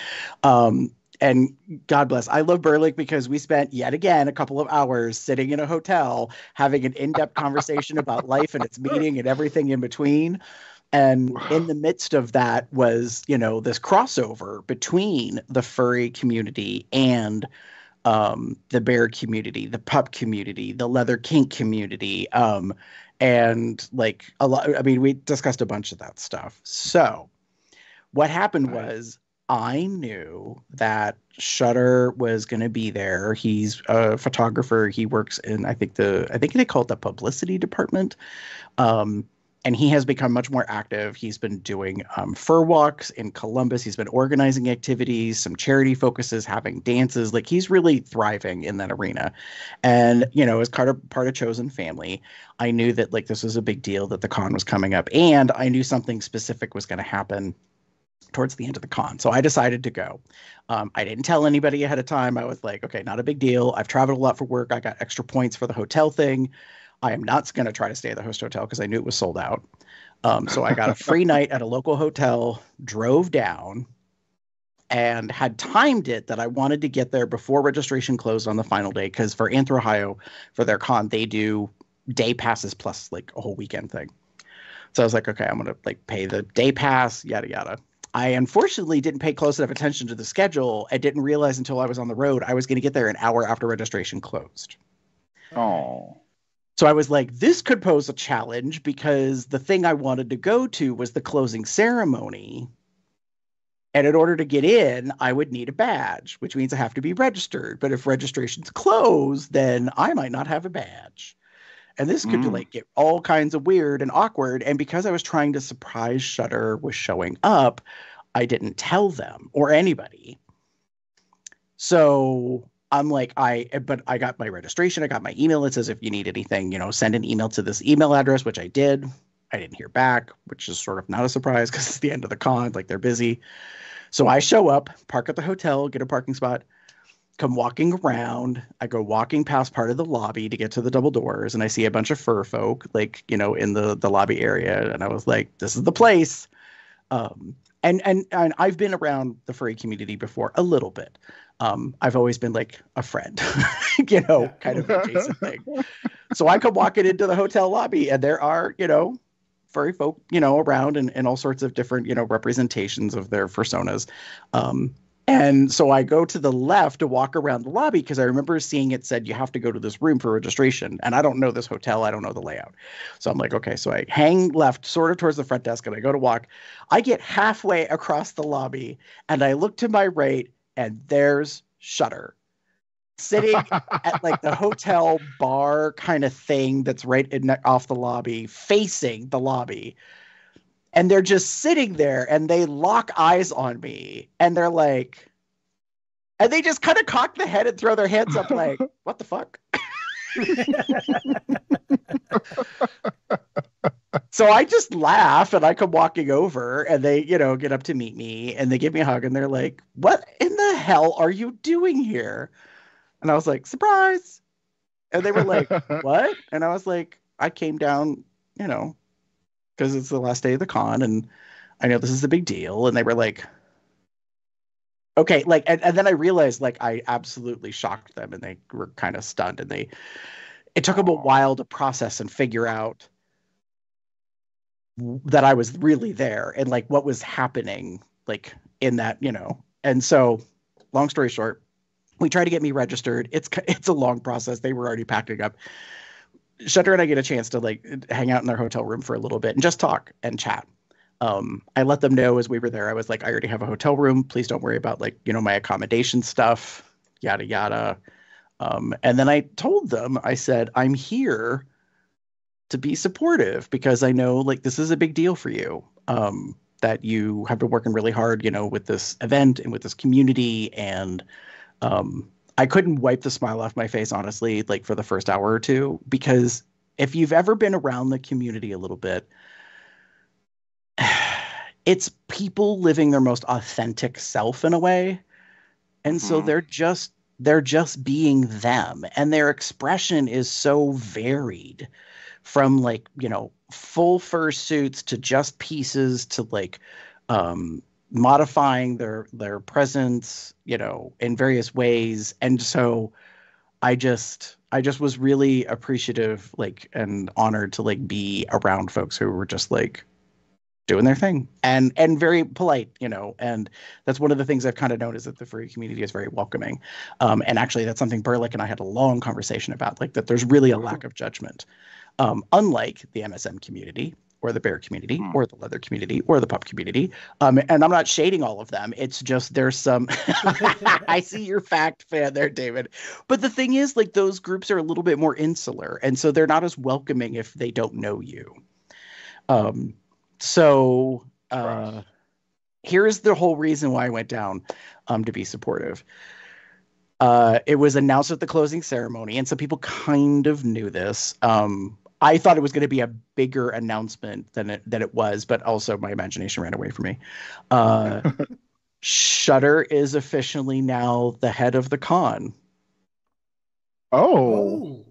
um, and God bless, I love Burlick because we spent yet again a couple of hours sitting in a hotel having an in-depth conversation about life and its meaning and everything in between. And in the midst of that was, you know, this crossover between the furry community and um, the bear community, the pup community, the leather kink community, um, and like a lot. I mean, we discussed a bunch of that stuff. So, what happened was I knew that Shutter was going to be there. He's a photographer. He works in, I think the, I think they call it the publicity department. Um, and he has become much more active. He's been doing um, fur walks in Columbus. He's been organizing activities, some charity focuses, having dances. Like he's really thriving in that arena. And you know, as part of part of chosen family, I knew that like this was a big deal that the con was coming up, and I knew something specific was going to happen towards the end of the con. So I decided to go. Um, I didn't tell anybody ahead of time. I was like, okay, not a big deal. I've traveled a lot for work. I got extra points for the hotel thing. I am not going to try to stay at the host hotel because I knew it was sold out. Um, so I got a free night at a local hotel, drove down, and had timed it that I wanted to get there before registration closed on the final day. Because for Anthrohio, for their con, they do day passes plus like a whole weekend thing. So I was like, okay, I'm gonna like pay the day pass, yada yada. I unfortunately didn't pay close enough attention to the schedule. I didn't realize until I was on the road I was going to get there an hour after registration closed. Oh. So I was like, this could pose a challenge because the thing I wanted to go to was the closing ceremony. And in order to get in, I would need a badge, which means I have to be registered. But if registration's closed, then I might not have a badge. And this could Mm. like get all kinds of weird and awkward. And because I was trying to surprise Shutter was showing up, I didn't tell them or anybody. So I'm like, I, but I got my registration. I got my email. It says if you need anything, you know, send an email to this email address, which I did. I didn't hear back, which is sort of not a surprise because it's the end of the con, like they're busy. So I show up, park at the hotel, get a parking spot, come walking around. I go walking past part of the lobby to get to the double doors, and I see a bunch of fur folk, like you know, in the the lobby area, and I was like, "This is the place." Um, and and and I've been around the furry community before a little bit. Um, I've always been like a friend, you know, kind of adjacent thing. So I come walking into the hotel lobby, and there are, you know, furry folk, you know, around and, and all sorts of different, you know, representations of their personas. Um, and so I go to the left to walk around the lobby because I remember seeing it said you have to go to this room for registration. And I don't know this hotel, I don't know the layout. So I'm like, okay, so I hang left, sort of towards the front desk, and I go to walk. I get halfway across the lobby and I look to my right, and there's Shutter sitting at like the hotel bar kind of thing that's right in, off the lobby, facing the lobby. And they're just sitting there and they lock eyes on me and they're like, and they just kind of cock the head and throw their hands up like, what the fuck? so I just laugh and I come walking over and they, you know, get up to meet me and they give me a hug and they're like, what in the hell are you doing here? And I was like, surprise. And they were like, what? And I was like, I came down, you know, because it's the last day of the con and I know this is a big deal. And they were like, okay, like, and, and then I realized like I absolutely shocked them and they were kind of stunned and they, it took them a while to process and figure out that I was really there and like what was happening like in that, you know. And so, long story short, we try to get me registered. It's it's a long process. They were already packing up. Shutter and I get a chance to like hang out in their hotel room for a little bit and just talk and chat. Um, I let them know as we were there. I was like, I already have a hotel room. Please don't worry about like you know my accommodation stuff, yada yada. Um, and then I told them, I said, I'm here to be supportive because I know like this is a big deal for you. Um, that you have been working really hard, you know, with this event and with this community. And um, I couldn't wipe the smile off my face, honestly, like for the first hour or two, because if you've ever been around the community a little bit, it's people living their most authentic self in a way. And so Mhm. they're just they're just being them and their expression is so varied from like you know full fur suits to just pieces to like um modifying their their presence you know in various ways. And so i just i just was really appreciative like and honored to like be around folks who were just like doing their thing and and very polite you know and that's one of the things i've kind of noticed that the furry community is very welcoming. Um, and actually that's something burlick and i had a long conversation about like that there's really a lack of judgment um, unlike the MSM community or the bear community Hmm. or the leather community or the pup community um, and i'm not shading all of them it's just there's some i see your fact fan there david but the thing is like those groups are a little bit more insular and so they're not as welcoming if they don't know you um, so uh, Right. here's the whole reason why I went down um, to be supportive. Uh, it was announced at the closing ceremony, and some people kind of knew this. Um, I thought it was going to be a bigger announcement than it than it was, but also my imagination ran away from me. Uh, Shutter is officially now the head of the con, oh,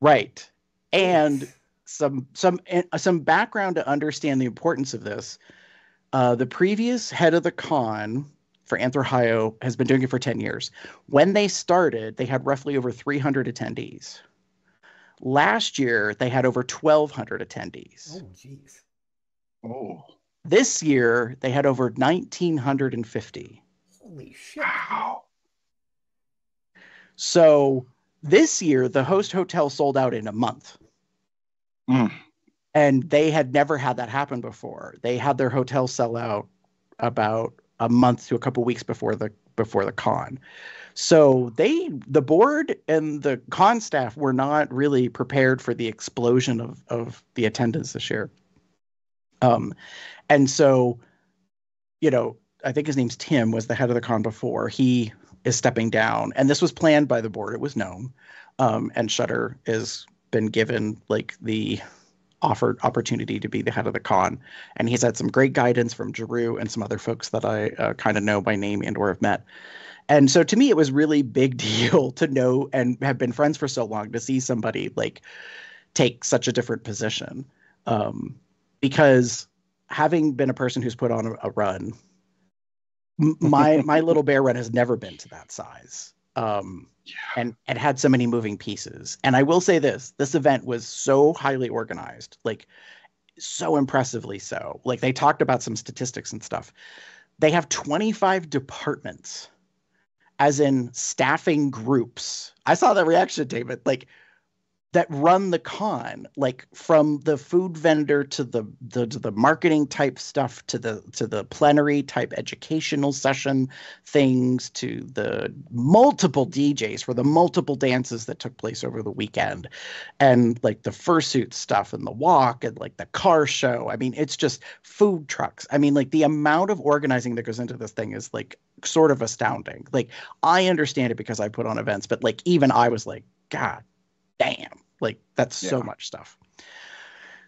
right? And some some uh, some background to understand the importance of this. Uh, the previous head of the con for Anthrohio has been doing it for 10 years. When they started, they had roughly over 300 attendees. Last year, they had over 1,200 attendees. Oh, jeez. oh, This year, they had over 1,950. Holy shit. wow. So this year, the host hotel sold out in a month. Mm. and they had never had that happen before. They had their hotel sell out about a month to a couple weeks before the before the con. So they the board and the con staff were not really prepared for the explosion of of the attendance this year. Um and so you know, I think his name's Tim was the head of the con before. He is stepping down and this was planned by the board. It was known. Um and Shutter has been given like the offered opportunity to be the head of the con, and he's had some great guidance from Giroux and some other folks that I uh, kind of know by name and or have met. And so to me, it was really big deal to know and have been friends for so long to see somebody like take such a different position, um, because having been a person who's put on a, a run, my my little bear run has never been to that size. Um, and and had so many moving pieces. And I will say this: this event was so highly organized, like so impressively so. Like they talked about some statistics and stuff. They have 25 departments, as in staffing groups. I saw that reaction, David. Like that run the con like from the food vendor to the, the to the marketing type stuff to the to the plenary type educational session things to the multiple DJs for the multiple dances that took place over the weekend. And like the fursuit stuff and the walk and like the car show. I mean it's just food trucks. I mean like the amount of organizing that goes into this thing is like sort of astounding. Like i understand it because i put on events but like even i was like god damn like that's so much stuff.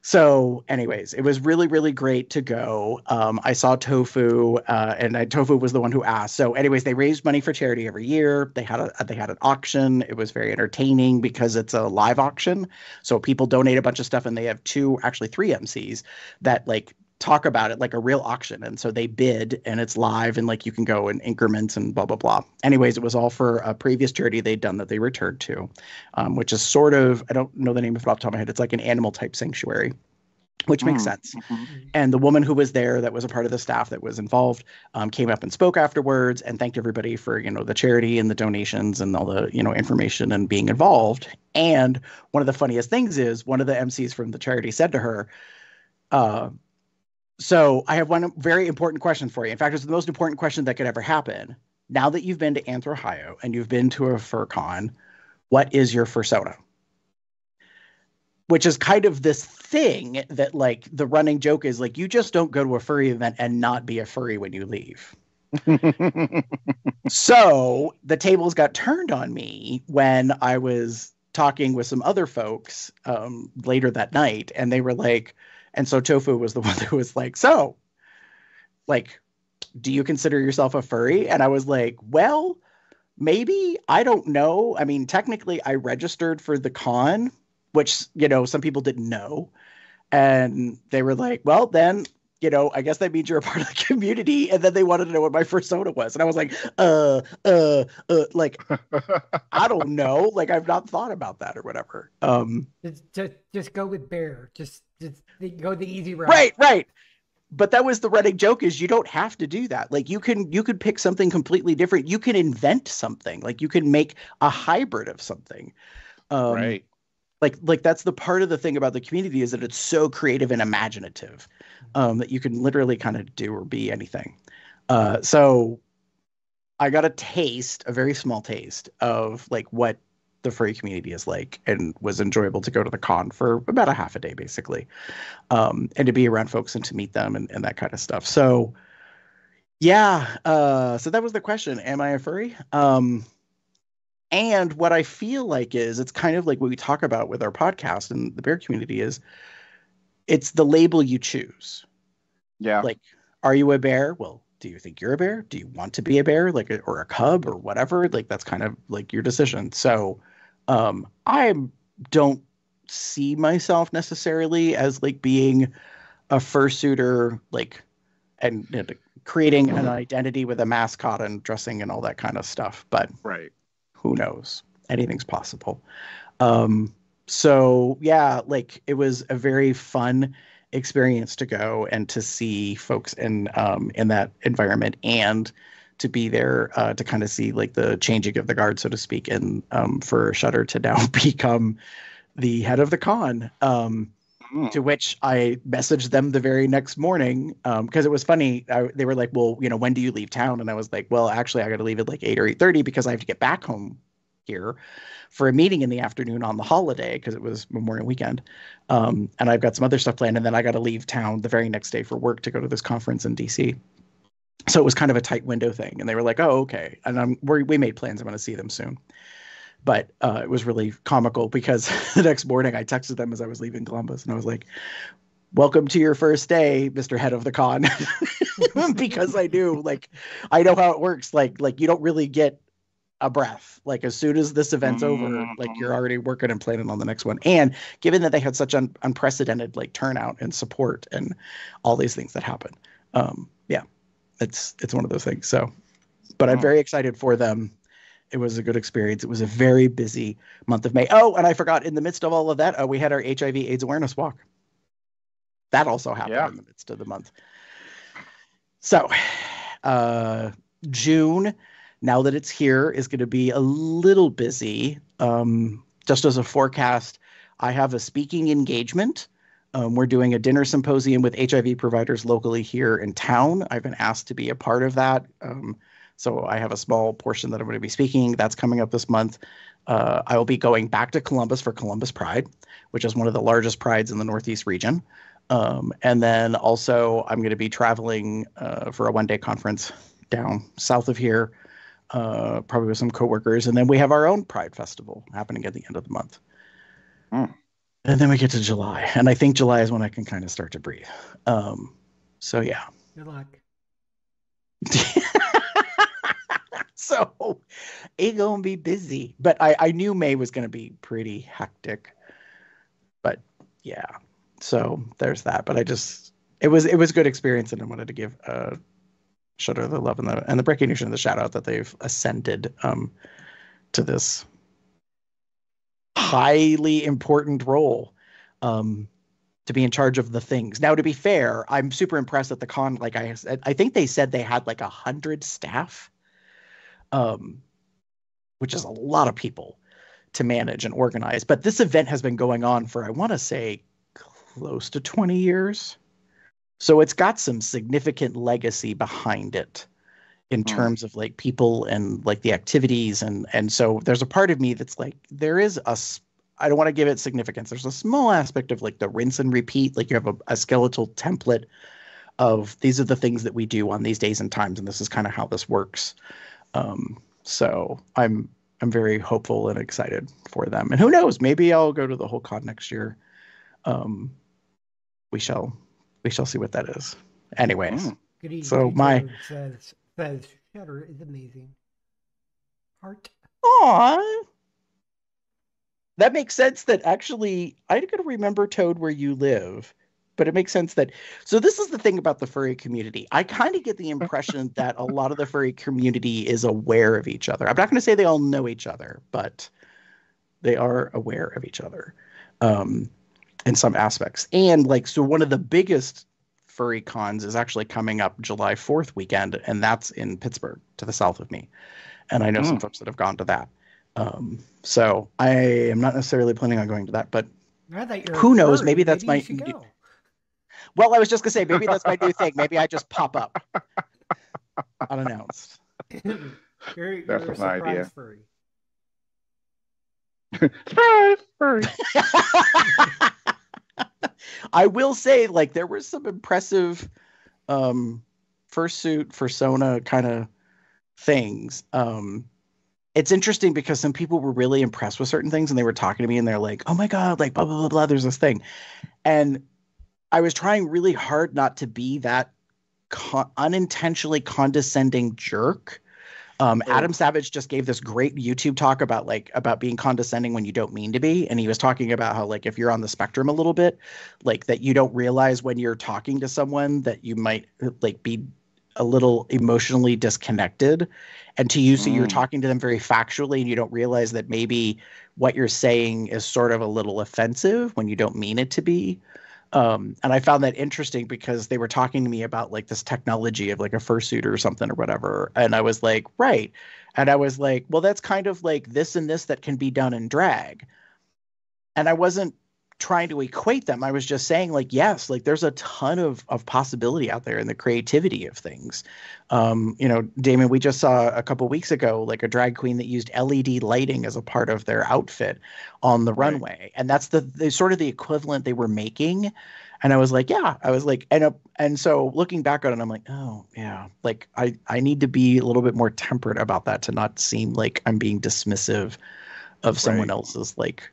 So anyways it was really really great to go. Um, i saw tofu uh, and I, tofu was the one who asked. So anyways they raised money for charity every year. They had a they had an auction. It was very entertaining because it's a live auction. So people donate a bunch of stuff and they have two actually three mcs that like talk about it like a real auction. And so they bid and it's live and like you can go in increments and blah blah blah. Anyways it was all for a previous charity they'd done that they returned to um, which is sort of i don't know the name of it off the top of my head. It's like an animal type sanctuary which makes Mm, sense. Mhm. and the woman who was there that was a part of the staff that was involved um, came up and spoke afterwards and thanked everybody for you know the charity and the donations and all the you know information and being involved. And one of the funniest things is one of the mcs from the charity said to her uh, so i have one very important question for you. In fact it's the most important question that could ever happen. Now that you've been to anthrohio and you've been to a furcon what is your fursona? Which is kind of this thing that like the running joke is like you just don't go to a furry event and not be a furry when you leave. So the tables got turned on me when I was talking with some other folks um, later that night, and they were like, and so Tofu was the one who was like, so, like, do you consider yourself a furry? And I was like, well, maybe I don't know. I mean, technically, I registered for the con, which you know some people didn't know, and they were like, well, then you know, I guess that means you're a part of the community. And then they wanted to know what my persona was. And I was like, uh, uh, uh, like, I don't know. Like, I've not thought about that or whatever. Um, Just, just, just go with bear. Just, just go the easy route. right, right. But that was the running joke is you don't have to do that. Like you can you could pick something completely different. You can invent something. Like you can make a hybrid of something. Um, right. like like that's the part of the thing about the community is that it's so creative and imaginative um, that you can literally kind of do or be anything uh, so i got a taste a very small taste of like what the furry community is like and was enjoyable to go to the con for about a half a day basically um, and to be around folks and to meet them and, and that kind of stuff so yeah uh, so that was the question am i a furry um, and what I feel like is it's kind of like what we talk about with our podcast and the bear community is it's the label you choose. Yeah. Like, are you a bear? Well, do you think you're a bear? Do you want to be a bear, like, or a cub or whatever? Like, that's kind of like your decision. So, um, I don't see myself necessarily as like being a fursuiter, like, and, and creating an identity with a mascot and dressing and all that kind of stuff. But right. who knows anything's possible um so yeah like it was a very fun experience to go and to see folks in um in that environment and to be there uh, to kind of see like the changing of the guard so to speak and um for shutter to now become the head of the con um Mm. to which I messaged them the very next morning because it was funny. I, they were like, "Well, you know, when do you leave town?" And I was like, "Well, actually, I got to leave at like eight or eight thirty because I have to get back home here for a meeting in the afternoon on the holiday because it was Memorial Weekend, um, and I've got some other stuff planned, and then I got to leave town the very next day for work to go to this conference in DC." So it was kind of a tight window thing, and they were like, "Oh, okay," and I'm we we made plans. I'm going to see them soon but uh, it was really comical because the next morning I texted them as I was leaving Columbus, and I was like, "Welcome to your first day, Mister Head of the Con," because I knew, like, I know how it works. Like, like you don't really get a breath. Like as soon as this event's over, like you're already working and planning on the next one. And given that they had such un- unprecedented like turnout and support and all these things that happen, um, yeah, it's it's one of those things. So, but I'm very excited for them. It was a good experience. It was a very busy month of May. Oh, and I forgot in the midst of all of that, uh, we had our HIV/AIDS awareness walk. That also happened Yeah. in the midst of the month. So, uh, June, now that it's here, is going to be a little busy. Um, just as a forecast, I have a speaking engagement. Um, we're doing a dinner symposium with HIV providers locally here in town. I've been asked to be a part of that. Um, so I have a small portion that I'm going to be speaking. That's coming up this month. Uh, I will be going back to Columbus for Columbus Pride, which is one of the largest prides in the Northeast region. Um, and then also, I'm going to be traveling uh, for a one day conference down south of here, uh, probably with some coworkers. And then we have our own Pride Festival happening at the end of the month. Hmm. And then we get to July. And I think July is when I can kind of start to breathe. Um, so, yeah. Good luck. so it gonna be busy. But I, I knew May was gonna be pretty hectic. But yeah. So there's that. But I just it was it was a good experience and I wanted to give uh Shutter the love and the and the Breaking Nation the shout out that they've ascended um to this highly important role. Um to be in charge of the things. Now, to be fair, I'm super impressed at the con. Like I, I think they said they had like a hundred staff, um, which is a lot of people to manage and organize. But this event has been going on for I want to say close to 20 years, so it's got some significant legacy behind it in Hmm. terms of like people and like the activities and and so there's a part of me that's like there is a I don't want to give it significance. There's a small aspect of like the rinse and repeat. Like you have a, a skeletal template of these are the things that we do on these days and times, and this is kind of how this works. Um, so I'm I'm very hopeful and excited for them. And who knows, maybe I'll go to the whole con next year. Um, we shall we shall see what that is. Anyways, Mm. Goody So my- Toes says Shutter is amazing. Heart. Aw. That makes sense that actually I gotta remember Toad where you live. But it makes sense that so this is the thing about the furry community. I kind of get the impression that a lot of the furry community is aware of each other. I'm not gonna say they all know each other, but they are aware of each other. Um in some aspects. And like so one of the biggest furry cons is actually coming up July 4th weekend, and that's in Pittsburgh to the south of me. And I know some Mm. folks that have gone to that. Um, so I am not necessarily planning on going to that, but I thought you're a Who knows, furry. maybe that's you my- should go. well, I was just gonna say maybe that's my new thing. Maybe I just pop up unannounced. you're, you're That's a an idea. furry. Surprise! Furry. I will say, like, there was some impressive um fursuit fursona kind of things. Um it's interesting because some people were really impressed with certain things and they were talking to me and they're like, oh my God, like blah blah blah blah, there's this thing. And I was trying really hard not to be that con- unintentionally condescending jerk. Um, Oh. Adam Savage just gave this great YouTube talk about like about being condescending when you don't mean to be, and he was talking about how like if you're on the spectrum a little bit, like that you don't realize when you're talking to someone that you might like be a little emotionally disconnected, and to you, so you're Mm. talking to them very factually, and you don't realize that maybe what you're saying is sort of a little offensive when you don't mean it to be um, and I found that interesting because they were talking to me about like this technology of like a fursuit or something or whatever, and I was like, right, and I was like, well, that's kind of like this and this that can be done in drag, and I wasn't trying to equate them. I was just saying like, yes, like there's a ton of of possibility out there in the creativity of things. Um, you know, Damon, we just saw a couple weeks ago like a drag queen that used LED lighting as a part of their outfit on the Right. runway and that's the, the sort of the equivalent they were making and i was like yeah i was like and uh, and so looking back on it i'm like oh yeah like i i need to be a little bit more temperate about that to not seem like i'm being dismissive of someone Right. else's like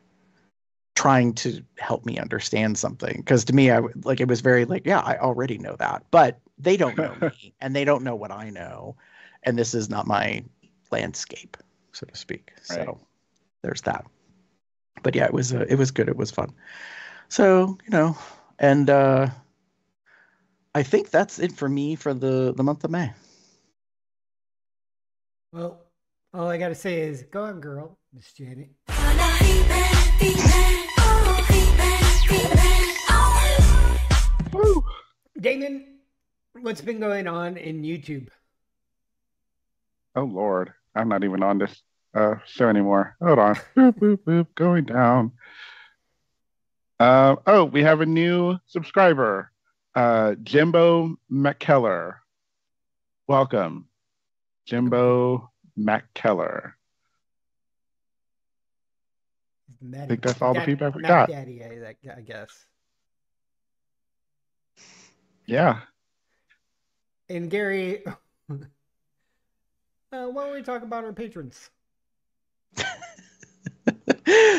trying to help me understand something because to me i like it was very like yeah i already know that but they don't know me and they don't know what i know and this is not my landscape so to speak Right. so there's that. But yeah it was uh, it was good it was fun. So you know and uh i think that's it for me for the the month of may. Well, all I gotta say is, go on, girl, Miss Janet. Woo! Damon, what's been going on in YouTube? Oh Lord, I'm not even on this uh, show anymore. Hold on. boop, boop, boop, going down. Uh, oh, we have a new subscriber, uh, Jimbo McKellar. Welcome, Jimbo McKellar. I think that's all the feedback we got. Daddy, I, I guess. Yeah. And Gary, uh, why don't we talk about our patrons?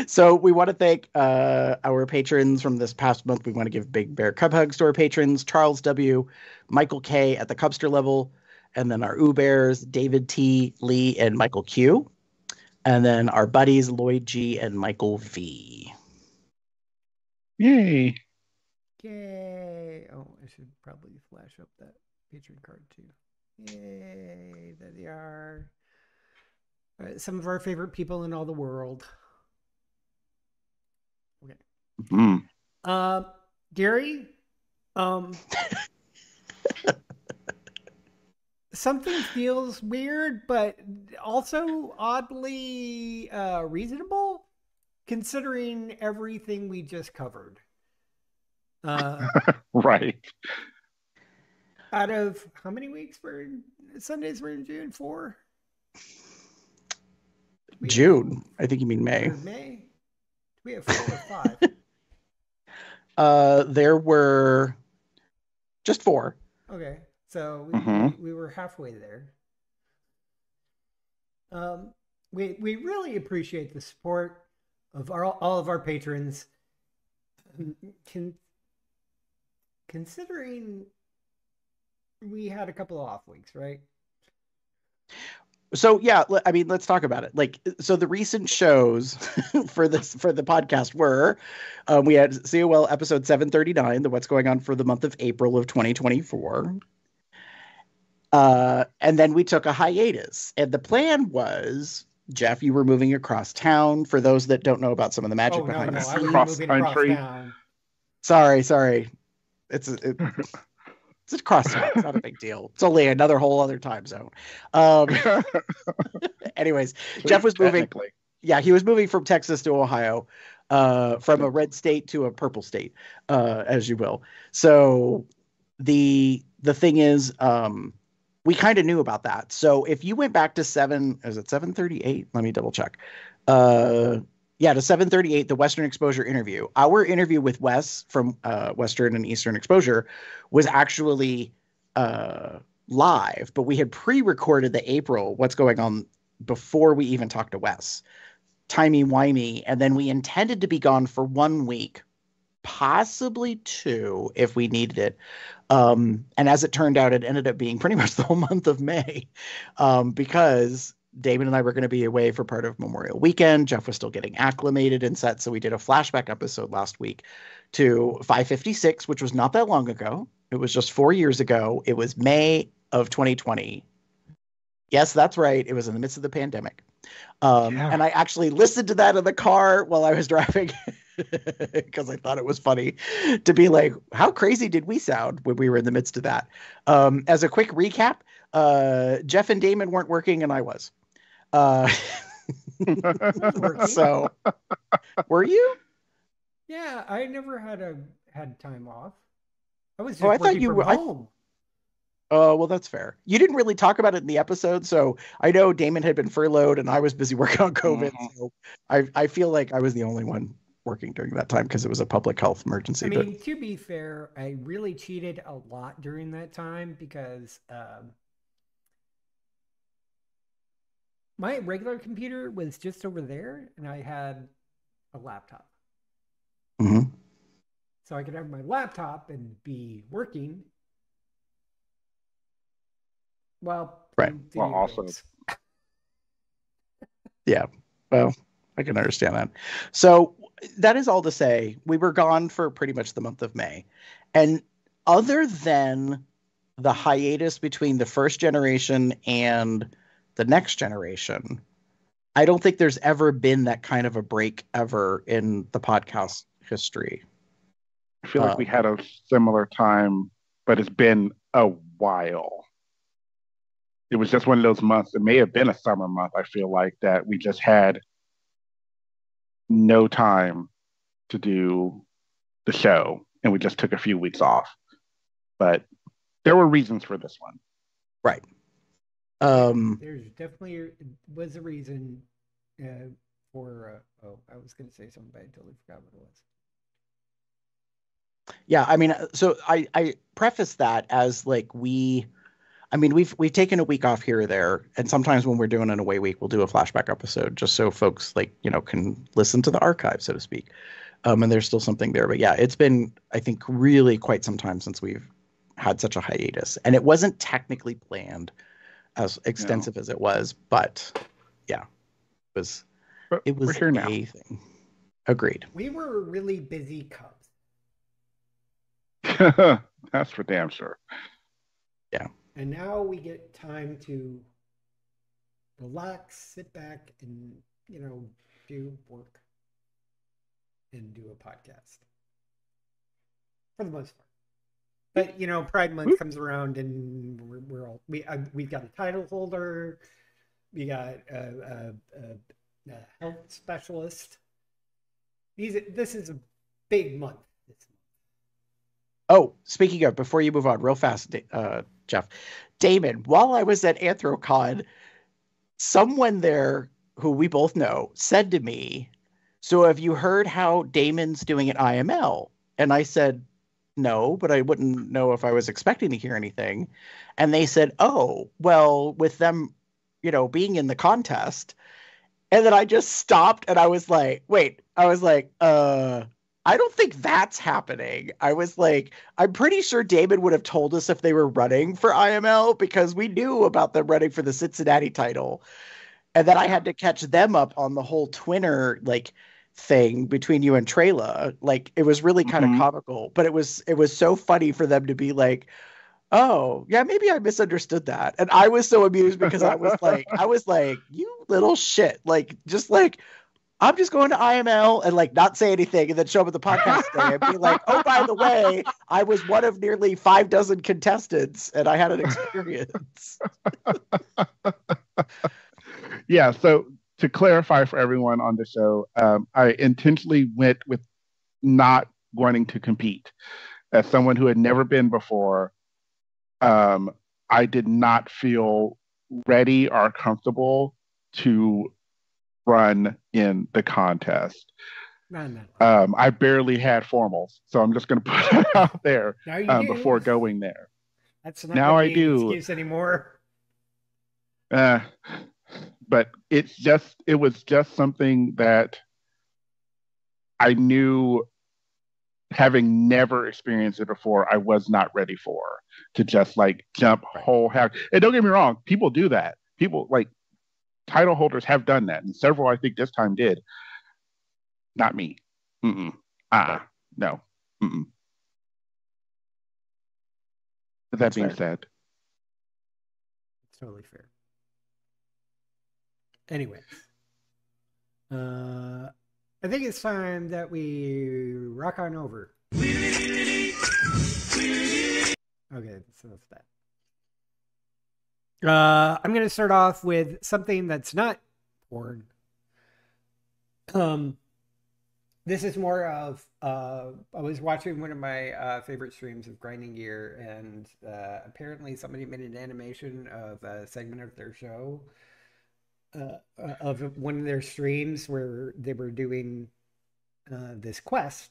so we want to thank uh, our patrons from this past month. We want to give big bear cub hugs to our patrons: Charles W, Michael K at the Cubster level, and then our Ubers, David T, Lee, and Michael Q, and then our buddies Lloyd G and Michael V. Yay. Yay! Oh, I should probably flash up that patron card too. Yay! There they are. Uh, some of our favorite people in all the world. Okay. Mm. Um, Gary, um, something feels weird, but also oddly uh, reasonable, considering everything we just covered. Uh, Right. out of how many weeks were in, Sundays were in June? Four. We have June, I think you mean May. May. We have four or five. Uh, there were just four. Okay, so we, Mhm. we, we were halfway there. Um, we we really appreciate the support of our, all of our patrons. Con, considering we had a couple of off weeks, right? so yeah i mean let's talk about it like so the recent shows for this for the podcast were um, we had col episode 739 the what's going on for the month of april of 2024 uh, and then we took a hiatus. And the plan was jeff you were moving across town. For those that don't know about some of the magic oh behind no, the I scenes. Cross across country. town. sorry sorry. It's a, it, it's a cross town. It's not a big deal. It's only another whole other time zone. Um anyways Jeff was moving- yeah, he was moving from Texas to Ohio, uh, from a red state to a purple state, uh, as you will. So the the thing is, um, we kind of knew about that. So if you went back to seven, is it seven thirty eight? Let me double check. Uh, yeah, to seven thirty eight, the Western Exposure interview. Our interview with Wes from uh, Western and Eastern Exposure was actually uh, live, but we had pre-recorded the April what's going on before we even talked to Wes. Timey wimey, and then we intended to be gone for one week, possibly two if we needed it. Um, and as it turned out, it ended up being pretty much the whole month of May um, because Damon and I were going to be away for part of Memorial Weekend. Jeff was still getting acclimated and set, so we did a flashback episode last week to 556, which was not that long ago. It was just four years ago. It was May of 2020. Yes, that's right. It was in the midst of the pandemic. Um, Yeah. And I actually listened to that in the car while I was driving because I thought it was funny to be like, how crazy did we sound when we were in the midst of that? Um, as a quick recap, uh, Jeff and Damon weren't working and I was. Uh, so, were you? Yeah, I never had a had time off. I was just Oh, I thought you from were- I- home. Oh, well, that's fair. You didn't really talk about it in the episode, so I know Damon had been furloughed and I was busy working on COVID. Mhm. So I, I feel like I was the only one working during that time because it was a public health emergency. I but mean, to be fair, I really cheated a lot during that time because um, my regular computer was just over there, and I had a laptop. hmm So I could have my laptop and be working. Well, Right. Well, also- Yeah. Well, I can understand that. So that is all to say, we were gone for pretty much the month of May. And other than the hiatus between the first generation and the next generation, I don't think there's ever been that kind of a break ever in the podcast history. I feel like Uh, we had a similar time, but it's been a while. It was just one of those months. It may have been a summer month. I feel like that we just had no time to do the show, and we just took a few weeks off. But there were reasons for this one. Right. Um, There's definitely was a reason uh, for. Uh, oh, I was going to say something, but I totally forgot what it was. Yeah, I mean, uh, so I I preface that as like we, I mean, we've we've taken a week off here or there, and sometimes when we're doing an away week, we'll do a flashback episode just so folks like you know can listen to the archive, so to speak. Um, and there's still something there, but yeah, it's been I think really quite some time since we've had such a hiatus, and it wasn't technically planned as extensive as it was, but yeah, it was But it was we're here now. a thing. Agreed. We were really busy Cubs. That's for damn sure. And now we get time to relax, sit back, and, you know, do work and do a podcast for the most part. But, you know, Pride Month comes around and we're, we're all, we, uh, we've got a title holder, we got a, a, a, a health specialist. These, this is a big month. Oh, speaking of, before you move on, real fast, uh, Jeff, Damon, while I was at Anthrocon, someone there who we both know said to me, So have you heard how Damon's doing at IML? And I said, No, but I wouldn't know if I was expecting to hear anything. And they said, Oh, well, with them, you know, being in the contest. And then I just stopped and I was like, Wait, I was like, uh, I don't think that's happening. I was like, I'm pretty sure Damon would have told us if they were running for IML because we knew about them running for the Cincinnati title. And then I had to catch them up on the whole Twinner like thing between you and Trayla. Like it was really kind of mm-hmm. comical, but it was it was so funny for them to be like, "Oh, yeah, maybe I misunderstood that." And I was so amused because I was like, I was like, "You little shit!" Like just like I'm just going to IML and like not say anything and then show up at the podcast day and be like, oh, by the way, I was one of nearly five dozen contestants and I had an experience. yeah so to clarify for everyone on the show um, i intentionally went with not wanting to compete as someone who had never been before um, i did not feel ready or comfortable to run in the contest No, no. um, i barely had formals so i'm just going to put it out there um, before going there That's not now I do. excuse anymore. Uh, but it's just it was just something that I knew having never experienced it before, I was not ready for to just like jump whole hog. And don't get me wrong, people do that. People like title holders have done that, and several I think this time did. Not me. Mm-mm. Uh-uh. No. Mm-mm. With that That's being fair. said, It's totally fair. Anyway, uh, I think it's time that we rock on over. Okay, so that's that. Uh, I'm going to start off with something that's not porn. Um, this is more of uh, I was watching one of my uh, favorite streams of Grinding Gear, and uh, apparently somebody made an animation of a segment of their show, uh, uh, of one of their streams where they were doing uh, this quest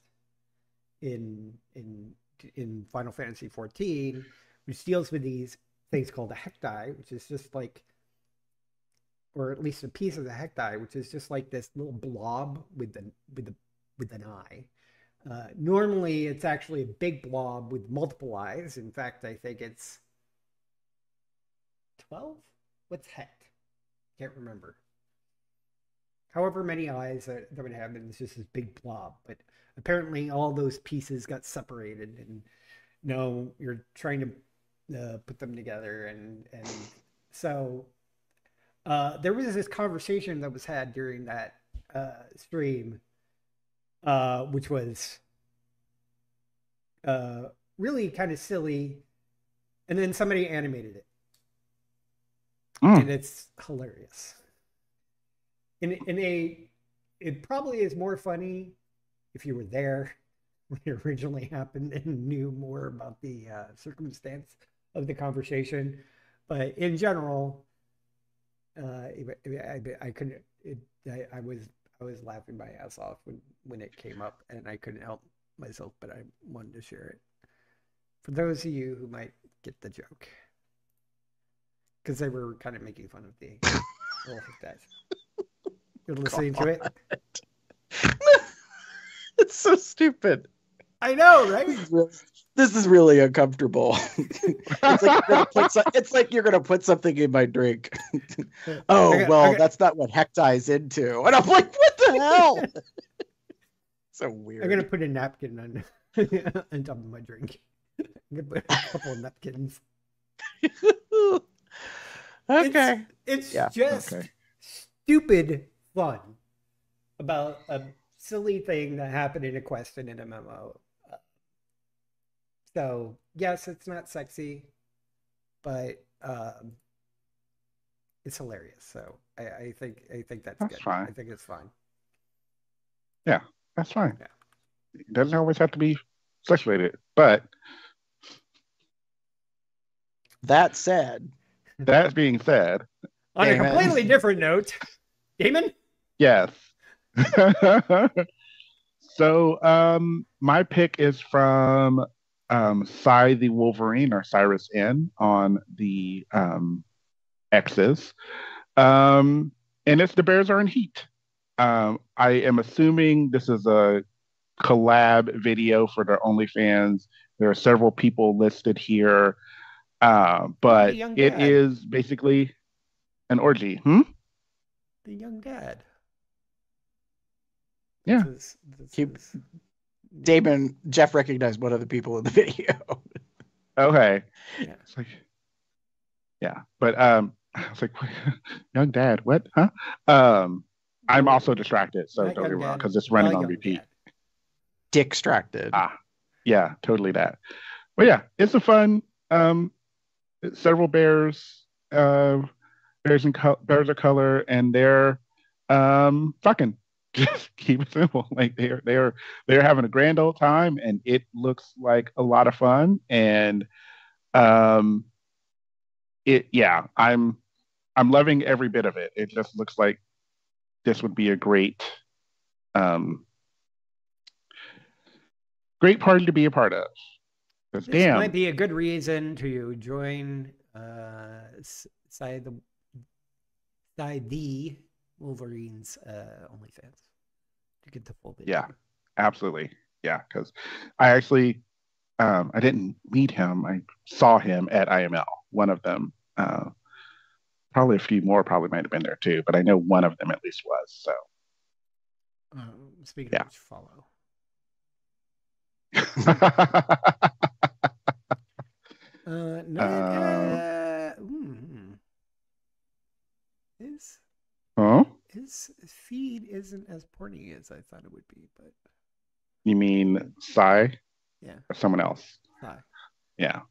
in in in Final Fantasy XIV, which deals with these things called a hecti, which is just like or at least a piece of the hecti, which is just like this little blob with the with the with an eye. Uh, normally, it's actually a big blob with multiple eyes. In fact, I think it's twelve. What's hect? Can't remember. However many eyes that, that would have, and it's just this big blob. But apparently, all those pieces got separated, and now you're trying to uh, put them together, and and so uh, there was this conversation that was had during that uh, stream, uh, which was uh, really kind of silly, and then somebody animated it, Mm. and it's hilarious. In in a, it probably is more funny if you were there when it originally happened and knew more about the uh, circumstance of the conversation, but in general, uh, I, I couldn't. It, I, I was I was laughing my ass off when when it came up, and I couldn't help myself, but I wanted to share it for those of you who might get the joke, because they were kind of making fun of the little guys. You're listening to it. it's so stupid. I know, right? This is really, this is really uncomfortable. it's, like you're gonna put so- it's like you're gonna put something in my drink. oh got- well, got- that's not what Hecti's into. And I'm like, what the hell? so weird. I'm gonna put a napkin on on top of my drink. I'm gonna put a couple of napkins. okay. It's Yeah, just okay. stupid fun about a silly thing that happened in a quest in an MMO. So yes, it's not sexy, but um, it's hilarious. So I, I think I think that's, That's good. fine. I think it's fine. Yeah, that's fine. Yeah. It doesn't always have to be sexuated. But That said, that being said, On a completely different note, Damon. yes. so um my pick is from um Cy the Wolverine or Cyrus N on the um X's. Um and it's the Bears are in heat. Um I am assuming this is a collab video for their OnlyFans. There are several people listed here. Uh, but young it dad. is basically an orgy. Hmm? The young dad. Yeah. This is- this Keep- is- Damon Jeff recognized one of the people in the video. Okay. Yeah. It's like, yeah, but um, I was like, young dad, what? Huh? Um, I'm also distracted, so Not don't get me wrong, because it's running the on repeat. Distracted. Ah, yeah, totally that. But yeah, it's a fun. Um, several bears, uh, bears and co- bears of color, and they're um fucking. Just keep it simple. Like they're they're they're having a grand old time, and it looks like a lot of fun. And um, it yeah, I'm I'm loving every bit of it. It just looks like this would be a great um great party to be a part of. This damn, might be a good reason to join uh Cy the Cy the Wolverines uh OnlyFans to get the full video. Yeah. absolutely, yeah. Because I actually um, I didn't meet him. I saw him at IML. One of them, uh, probably a few more, probably might have been there too. But I know one of them at least was. So Um, speaking Yeah. of which, follow. Uh, no, uh, hmm. his huh? his feed isn't as porny as I thought it would be, but You mean Cy yeah, or someone else? hi. Yeah.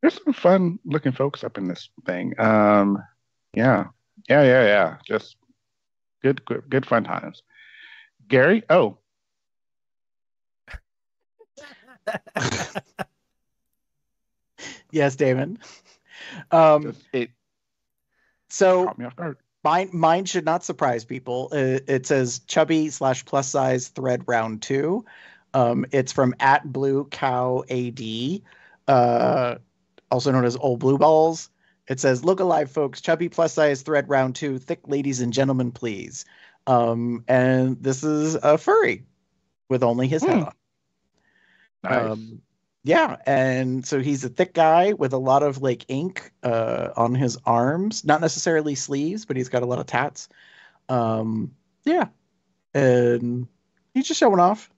There's some fun looking folks up in this thing. Um, yeah, yeah, yeah, yeah. Just good, good, good fun times. Gary, oh, yes, Damon. Um, it so caught me off guard. Mine mine should not surprise people. Uh, it says chubby slash plus size thread round two. Um, it's from at blue cow ad, uh, also known as old blue balls. It says, "Look alive, folks! Chubby plus size thread round two. Thick ladies and gentlemen, please." Um, and this is a furry with only his head Hmm. on. Nice. Um, yeah, and so he's a thick guy with a lot of like ink uh, on his arms, not necessarily sleeves, but he's got a lot of tats. Um, yeah, and he's just showing off.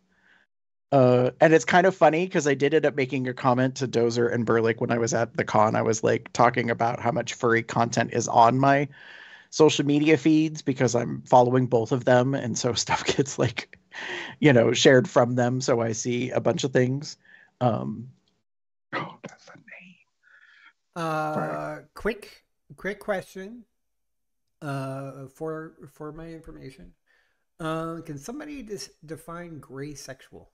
Uh, and it's kind of funny because I did end up making a comment to Dozer and Burlick when I was at the con. I was like talking about how much furry content is on my social media feeds because I'm following both of them, and so stuff gets like, you know, shared from them. So I see a bunch of things. Um, oh, that's a name. Uh, quick, quick question. Uh, for for my information, uh, can somebody dis- define gray sexual?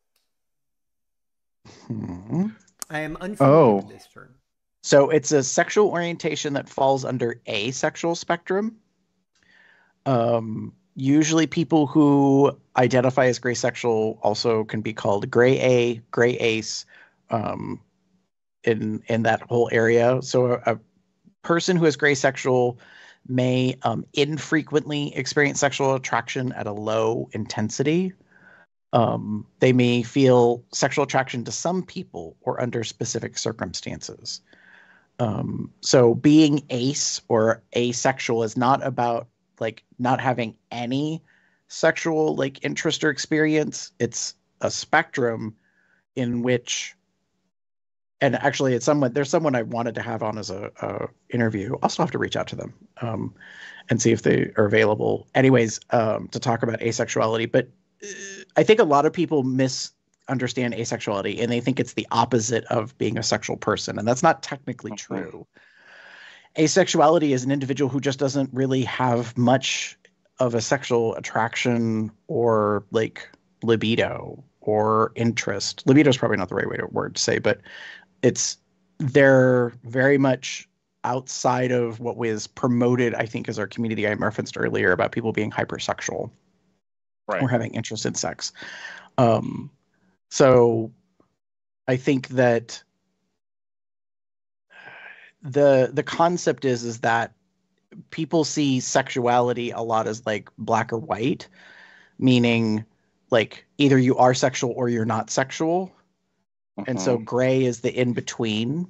hmm. I am unfamiliar Oh. with this term. So it's a sexual orientation that falls under a sexual spectrum. Um, usually, people who identify as gray sexual also can be called gray A, gray ace, um, in in that whole area. So a, a person who is gray sexual may um, infrequently experience sexual attraction at a low intensity. Um, they may feel sexual attraction to some people or under specific circumstances. Um, so being ace or asexual is not about like not having any sexual like interest or experience. It's a spectrum in which and actually it's someone there's someone I wanted to have on as a, a interview. I'll still have to reach out to them um, and see if they are available. Anyways, um, to talk about asexuality, but uh, I think a lot of people misunderstand asexuality and they think it's the opposite of being a sexual person, and that's not technically true. Asexuality is an individual who just doesn't really have much of a sexual attraction or like libido or interest. Libido is probably not the right way to word to say, but it's they're very much outside of what was promoted, I think, as our community I referenced earlier about people being hypersexual Right. or having interest in sex. Um, so I think that the the concept is is that people see sexuality a lot as like black or white, meaning like either you are sexual or you're not sexual. And so Mhm. gray is the in between.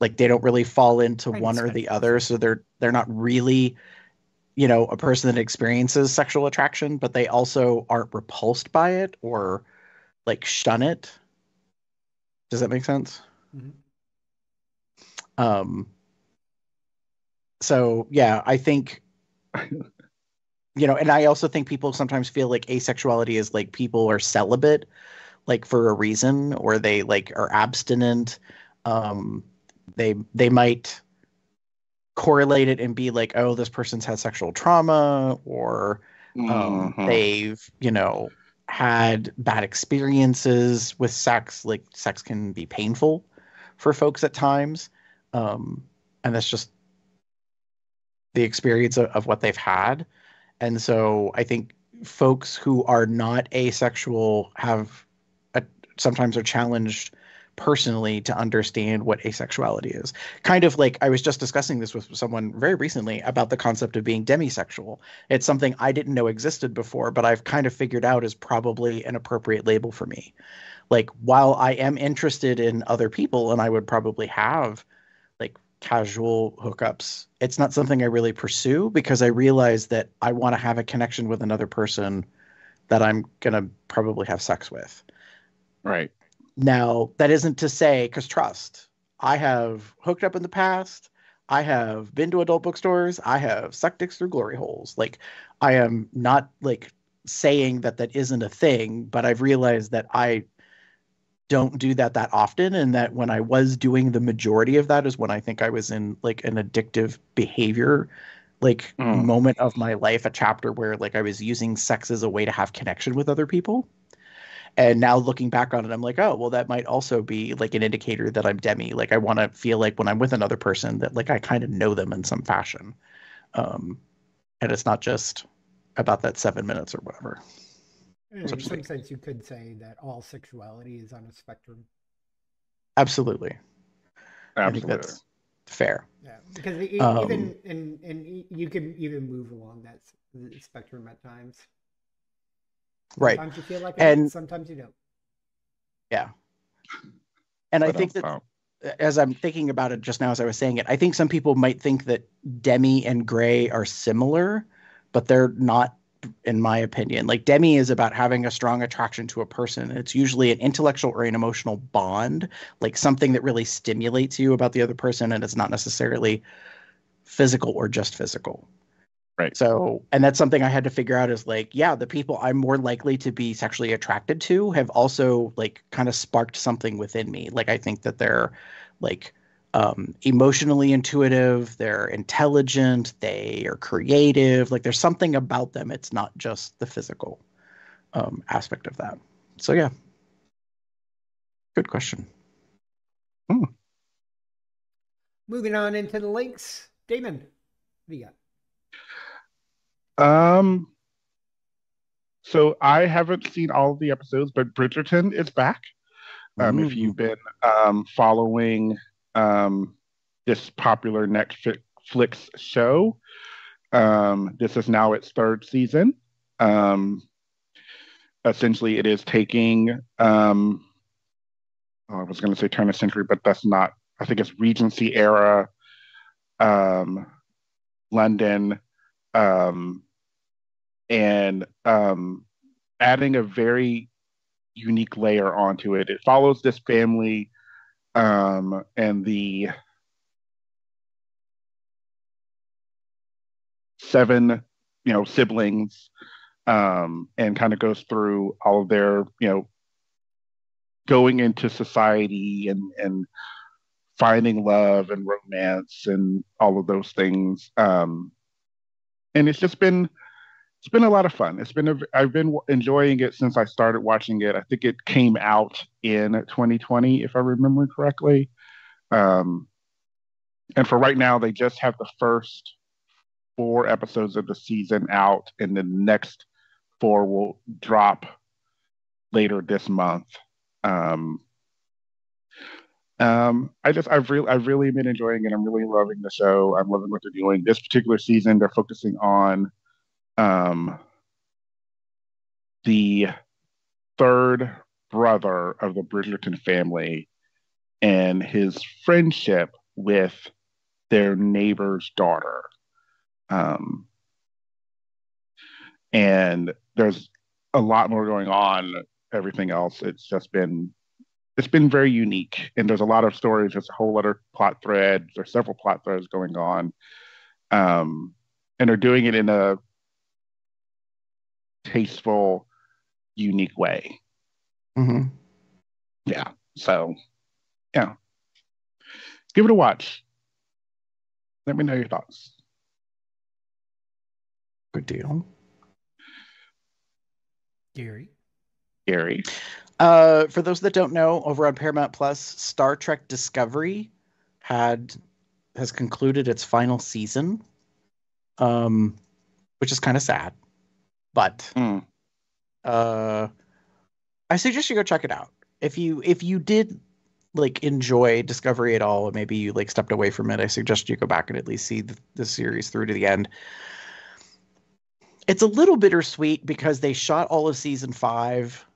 Like they don't really fall into Kind of one or the other, so they're they're not really you know, a person that experiences sexual attraction, but they also aren't repulsed by it or like shun it. Does that make sense? Mhm. Um so yeah, I think you know, and I also think people sometimes feel like asexuality is like people are celibate like for a reason or they like are abstinent. Um they they might correlate it and be like, oh, this person's had sexual trauma or um, Mhm. they've you know had bad experiences with sex like sex can be painful for folks at times um, and that's just the experience of, of what they've had. And so i think folks who are not asexual have a, sometimes are challenged personally to understand what asexuality is. Kind of like i was just discussing this with someone very recently about the concept of being demisexual. It's something I didn't know existed before, but I've kind of figured out is probably an appropriate label for me. Like, while I am interested in other people and I would probably have casual hookups, it's not something I really pursue because I realize that I want to have a connection with another person that I'm going to probably have sex with. Right. Now, that isn't to say, because trust, I have hooked up in the past. I have been to adult bookstores. I have sucked dicks through glory holes. Like, I am not like saying that that isn't a thing, but I've realized that I don't do that that often. And that when I was doing the majority of that is when I think I was in like an addictive behavior, like Mm. moment of my life, a chapter where like I was using sex as a way to have connection with other people. And now looking back on it, I'm like, oh, well, that might also be like an indicator that I'm demi. Like I want to feel like when I'm with another person that like I kind of know them in some fashion. Um, and it's not just about that seven minutes or whatever. In So some speak. sense, you could say that all sexuality is on a spectrum. Absolutely. I think that's fair. Yeah. because Um, even and and e- you can even move along that spectrum at times. Right. Sometimes you feel like it, And- sometimes you don't. Yeah. And I But, think um, that um, as I'm thinking about it just now as I was saying it, I think some people might think that Demi and Gray are similar, but they're not in my opinion. Like Demi is about having a strong attraction to a person. It's usually an intellectual or an emotional bond, like something that really stimulates you about the other person and it's not necessarily physical or just physical. Right. So, and that's something I had to figure out is like, yeah, the people I'm more likely to be sexually attracted to have also like kind of sparked something within me. Like I think that they're like um emotionally intuitive, they're intelligent, they are creative. Like there's something about them. It's not just the physical um aspect of that. So yeah. Good question. Moving on into the links, Damon, what do you got? Um, so I haven't seen all of the episodes, but Bridgerton is back. Um, if Mm. you've been um, following um, this popular Netflix show, um, this is now its third season. Um, essentially, it is taking, um, oh, I was going to say turn of century, but that's not. I think it's Regency era, um, London, um, and um, adding a very unique layer onto it. It follows this family um, and the seven, you know, siblings, um, and kind of goes through all of their, you know, going into society and and finding love and romance and all of those things. Um, and it's just been it's been a lot of fun. It's been a, I've been enjoying it since I started watching it. I think it came out in 2020, if I remember correctly. Um, and for right now, they just have the first four episodes of the season out, and the next four will drop later this month. Um, um, I just I've really I've really been enjoying it. I'm really loving the show. I'm loving what they're doing. This particular season, they're focusing on um, the third brother of the Bridgerton family and his friendship with their neighbor's daughter. Um, and there's a lot more going on. Everything else, it's just been it's been very unique, and there's a lot of stories. There's a whole other plot thread. There's several plot threads going on, um, and they're doing it in a tasteful, unique way. hmm Yeah. So, yeah. Give it a watch. Let me know your thoughts. Good deal. Gary. Gary. Uh, for those that don't know, over on Paramount Plus, Star Trek Discovery had has concluded its final season, um, which is kind of sad. But Mm. uh, I suggest you go check it out. If you if you did like enjoy Discovery at all, or maybe you like stepped away from it, I suggest you go back and at least see the, the series through to the end. It's a little bittersweet because they shot all of season five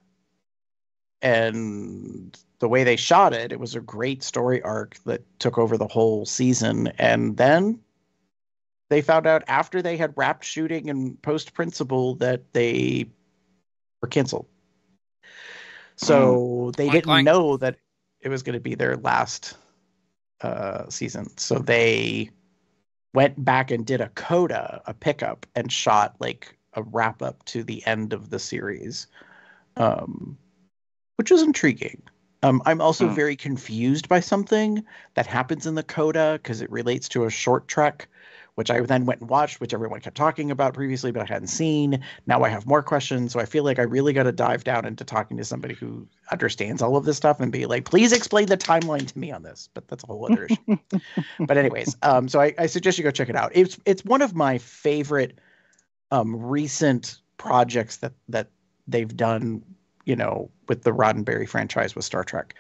and the way they shot it, it was a great story arc that took over the whole season. And then they found out after they had wrapped shooting and post principal that they were canceled. So they Clank, didn't know that it was going to be their last uh, season. So they went back and did a coda, a pickup, and shot like a wrap up to the end of the series, um, which was intriguing. Um, I'm also Hmm. very confused by something that happens in the coda because it relates to a short trek, which I then went and watched, which everyone kept talking about previously, but I hadn't seen. Now I have more questions, so I feel like I really got to dive down into talking to somebody who understands all of this stuff and be like, please explain the timeline to me on this. But that's a whole other issue but anyways, um, so I, I suggest you go check it out. It's it's one of my favorite um recent projects that that they've done, you know, with the Roddenberry franchise with Star Trek,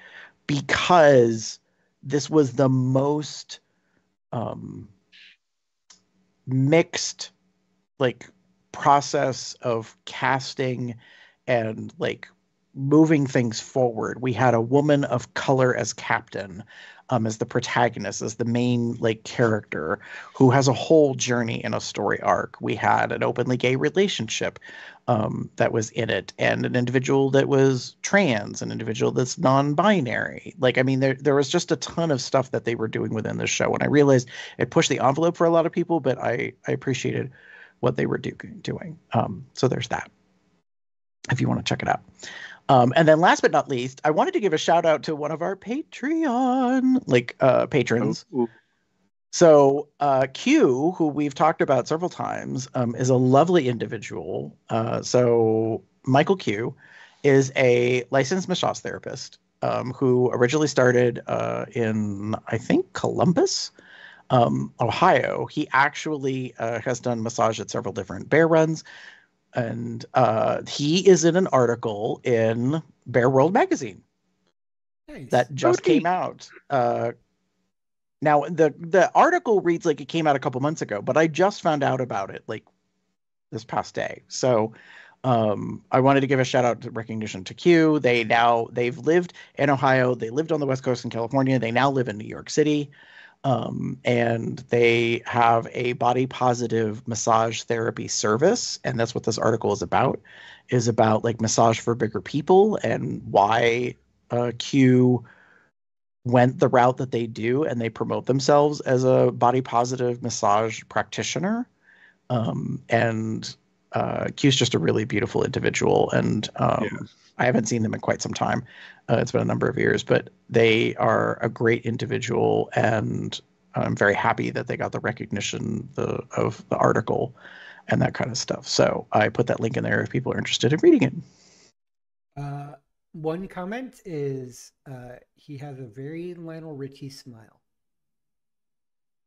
because this was the most um, mixed like process of casting and like moving things forward. We had a woman of color as captain, um, as the protagonist, as the main like character who has a whole journey and a story arc. We had an openly gay relationship um, that was in it, and an individual that was trans, an individual that's non-binary. Like, I mean, there there was just a ton of stuff that they were doing within the show, and I realized it pushed the envelope for a lot of people, but I I appreciated what they were do- doing. Um, so there's that. If you want to check it out. Um, and then last but not least, I wanted to give a shout out to one of our Patreon like uh, patrons. Ooh, ooh. So uh, Q, who we've talked about several times, um, is a lovely individual. Uh, so Michael Q is a licensed massage therapist um, who originally started uh, in I think Columbus, um, Ohio. He actually uh, has done massage at several different bear runs, and uh, he is in an article in Bear World magazine Nice. that just Okay. came out. Uh, now the the article reads like it came out a couple months ago, but I just found out about it like this past day. So um, I wanted to give a shout out to recognition to Q. They now they've lived in Ohio. They lived on the West Coast in California. They now live in New York City. Um, and they have a body positive massage therapy service, and that's what this article is about. Is about like massage for bigger people and why uh, Q went the route that they do and they promote themselves as a body positive massage practitioner. Um, and uh, Q's just a really beautiful individual. And um, Yes. I haven't seen them in quite some time. Uh, it's been a number of years, but they are a great individual. And I'm very happy that they got the recognition the, of the article and that kind of stuff. So I put that link in there if people are interested in reading it. Uh, one comment is uh, he has a very Lionel Richie smile.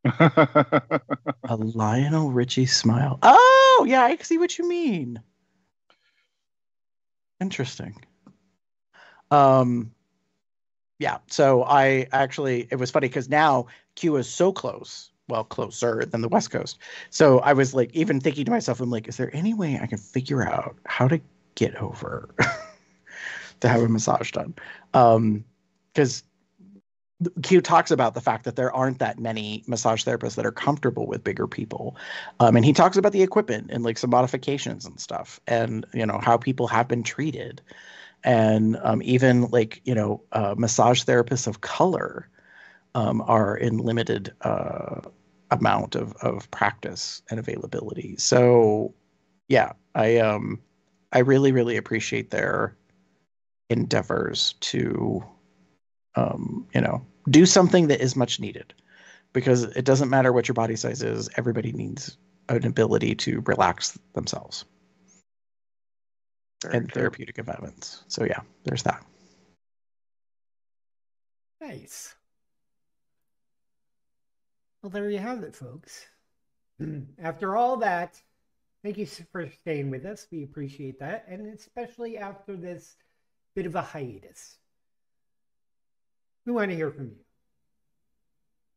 A Lionel Richie smile. Oh, yeah, I see what you mean. Interesting. Um, yeah. So I actually, it was funny because now Q is so close, well, closer than the West Coast. So I was like, even thinking to myself, I'm like, is there any way I can figure out how to get over to have a massage done? Um, because Q talks about the fact that there aren't that many massage therapists that are comfortable with bigger people. Um, and he talks about the equipment and like some modifications and stuff and, you know, how people have been treated. And um, even like, you know, uh, massage therapists of color um, are in limited uh, amount of, of practice and availability. So, yeah, I, um, I really, really appreciate their endeavors to um, you know, do something that is much needed because it doesn't matter what your body size is. Everybody needs an ability to relax themselves Very in true. therapeutic environments. So yeah, there's that. Nice. Well, there you have it, folks. After all that, thank you for staying with us. We appreciate that. And especially after this bit of a hiatus. We want to hear from you.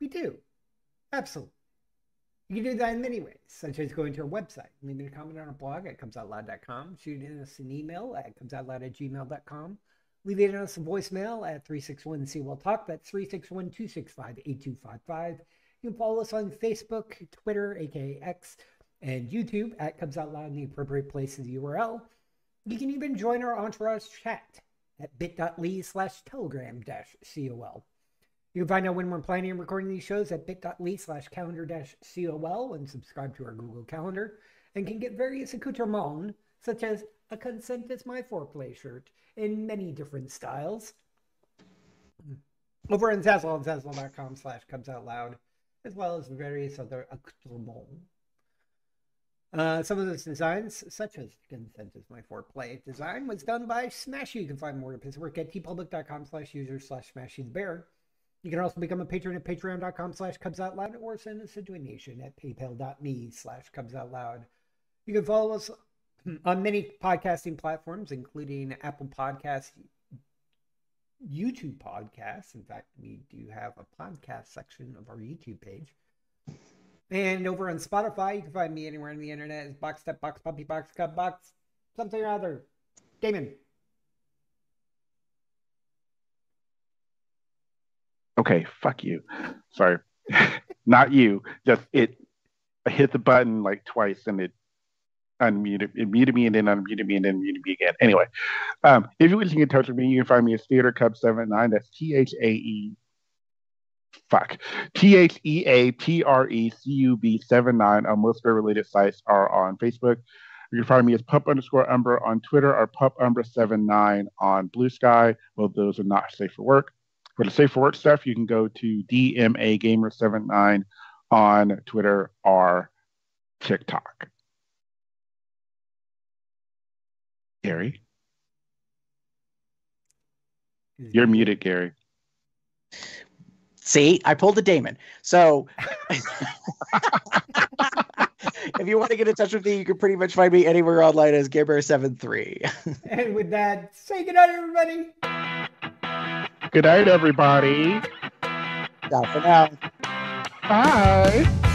We do. Absolutely. You can do that in many ways, such as going to our website, leaving a comment on our blog at cubsOutLoud.com, shooting us an email at cubsOutLoud at gmail.com, leaving us a voicemail at 361 COL Talk. That's 361 265 8255. You can follow us on Facebook, Twitter, aka X, and YouTube at Cubs Out Loud in the appropriate place in the URL. You can even join our Entourage chat at bit.ly slash telegram dash COL. You can find out when we're planning and recording these shows at bit.ly slash calendar dash COL and subscribe to our Google Calendar and can get various accoutrements such as a Consent is My Foreplay shirt in many different styles. Over on Zazzle on Zazzle.com slash cubs out loud, as well as various other accoutrements. Uh, some of those designs, such as Consent is My Foreplay design, was done by Smashy. You can find more of his work at teepublic.com slash user slash Smashy the Bear. You can also become a patron at patreon.com slash cubs out loud or send us a donation at paypal.me slash cubs out loud. You can follow us on many podcasting platforms, including Apple Podcasts, YouTube Podcasts. In fact, we do have a podcast section of our YouTube page. And over on Spotify, you can find me anywhere on the internet as Box Step Box Puppy Box Cup Box something or other. Damon. Okay, fuck you. Sorry. Not you. Just it I hit the button like twice and it unmuted it muted me and then unmuted me and then muted me again. Anyway, um, if you wish to get in touch with me, you can find me at Theatre Cub 79. That's T H A E fuck. T H E A T R E C U B 79 on um, most of related sites are on Facebook. You can find me as pup underscore umber on Twitter or pup umber 79 on Blue Sky. Both those are not safe for work. For the safe for work stuff, you can go to DMA Gamer 79 on Twitter or TikTok. Gary, you're muted, Gary. See, I pulled a Damon. So if you want to get in touch with me, you can pretty much find me anywhere online as Gamer73. And with that, say goodnight, everybody. Good night, everybody. Ciao for now. Bye.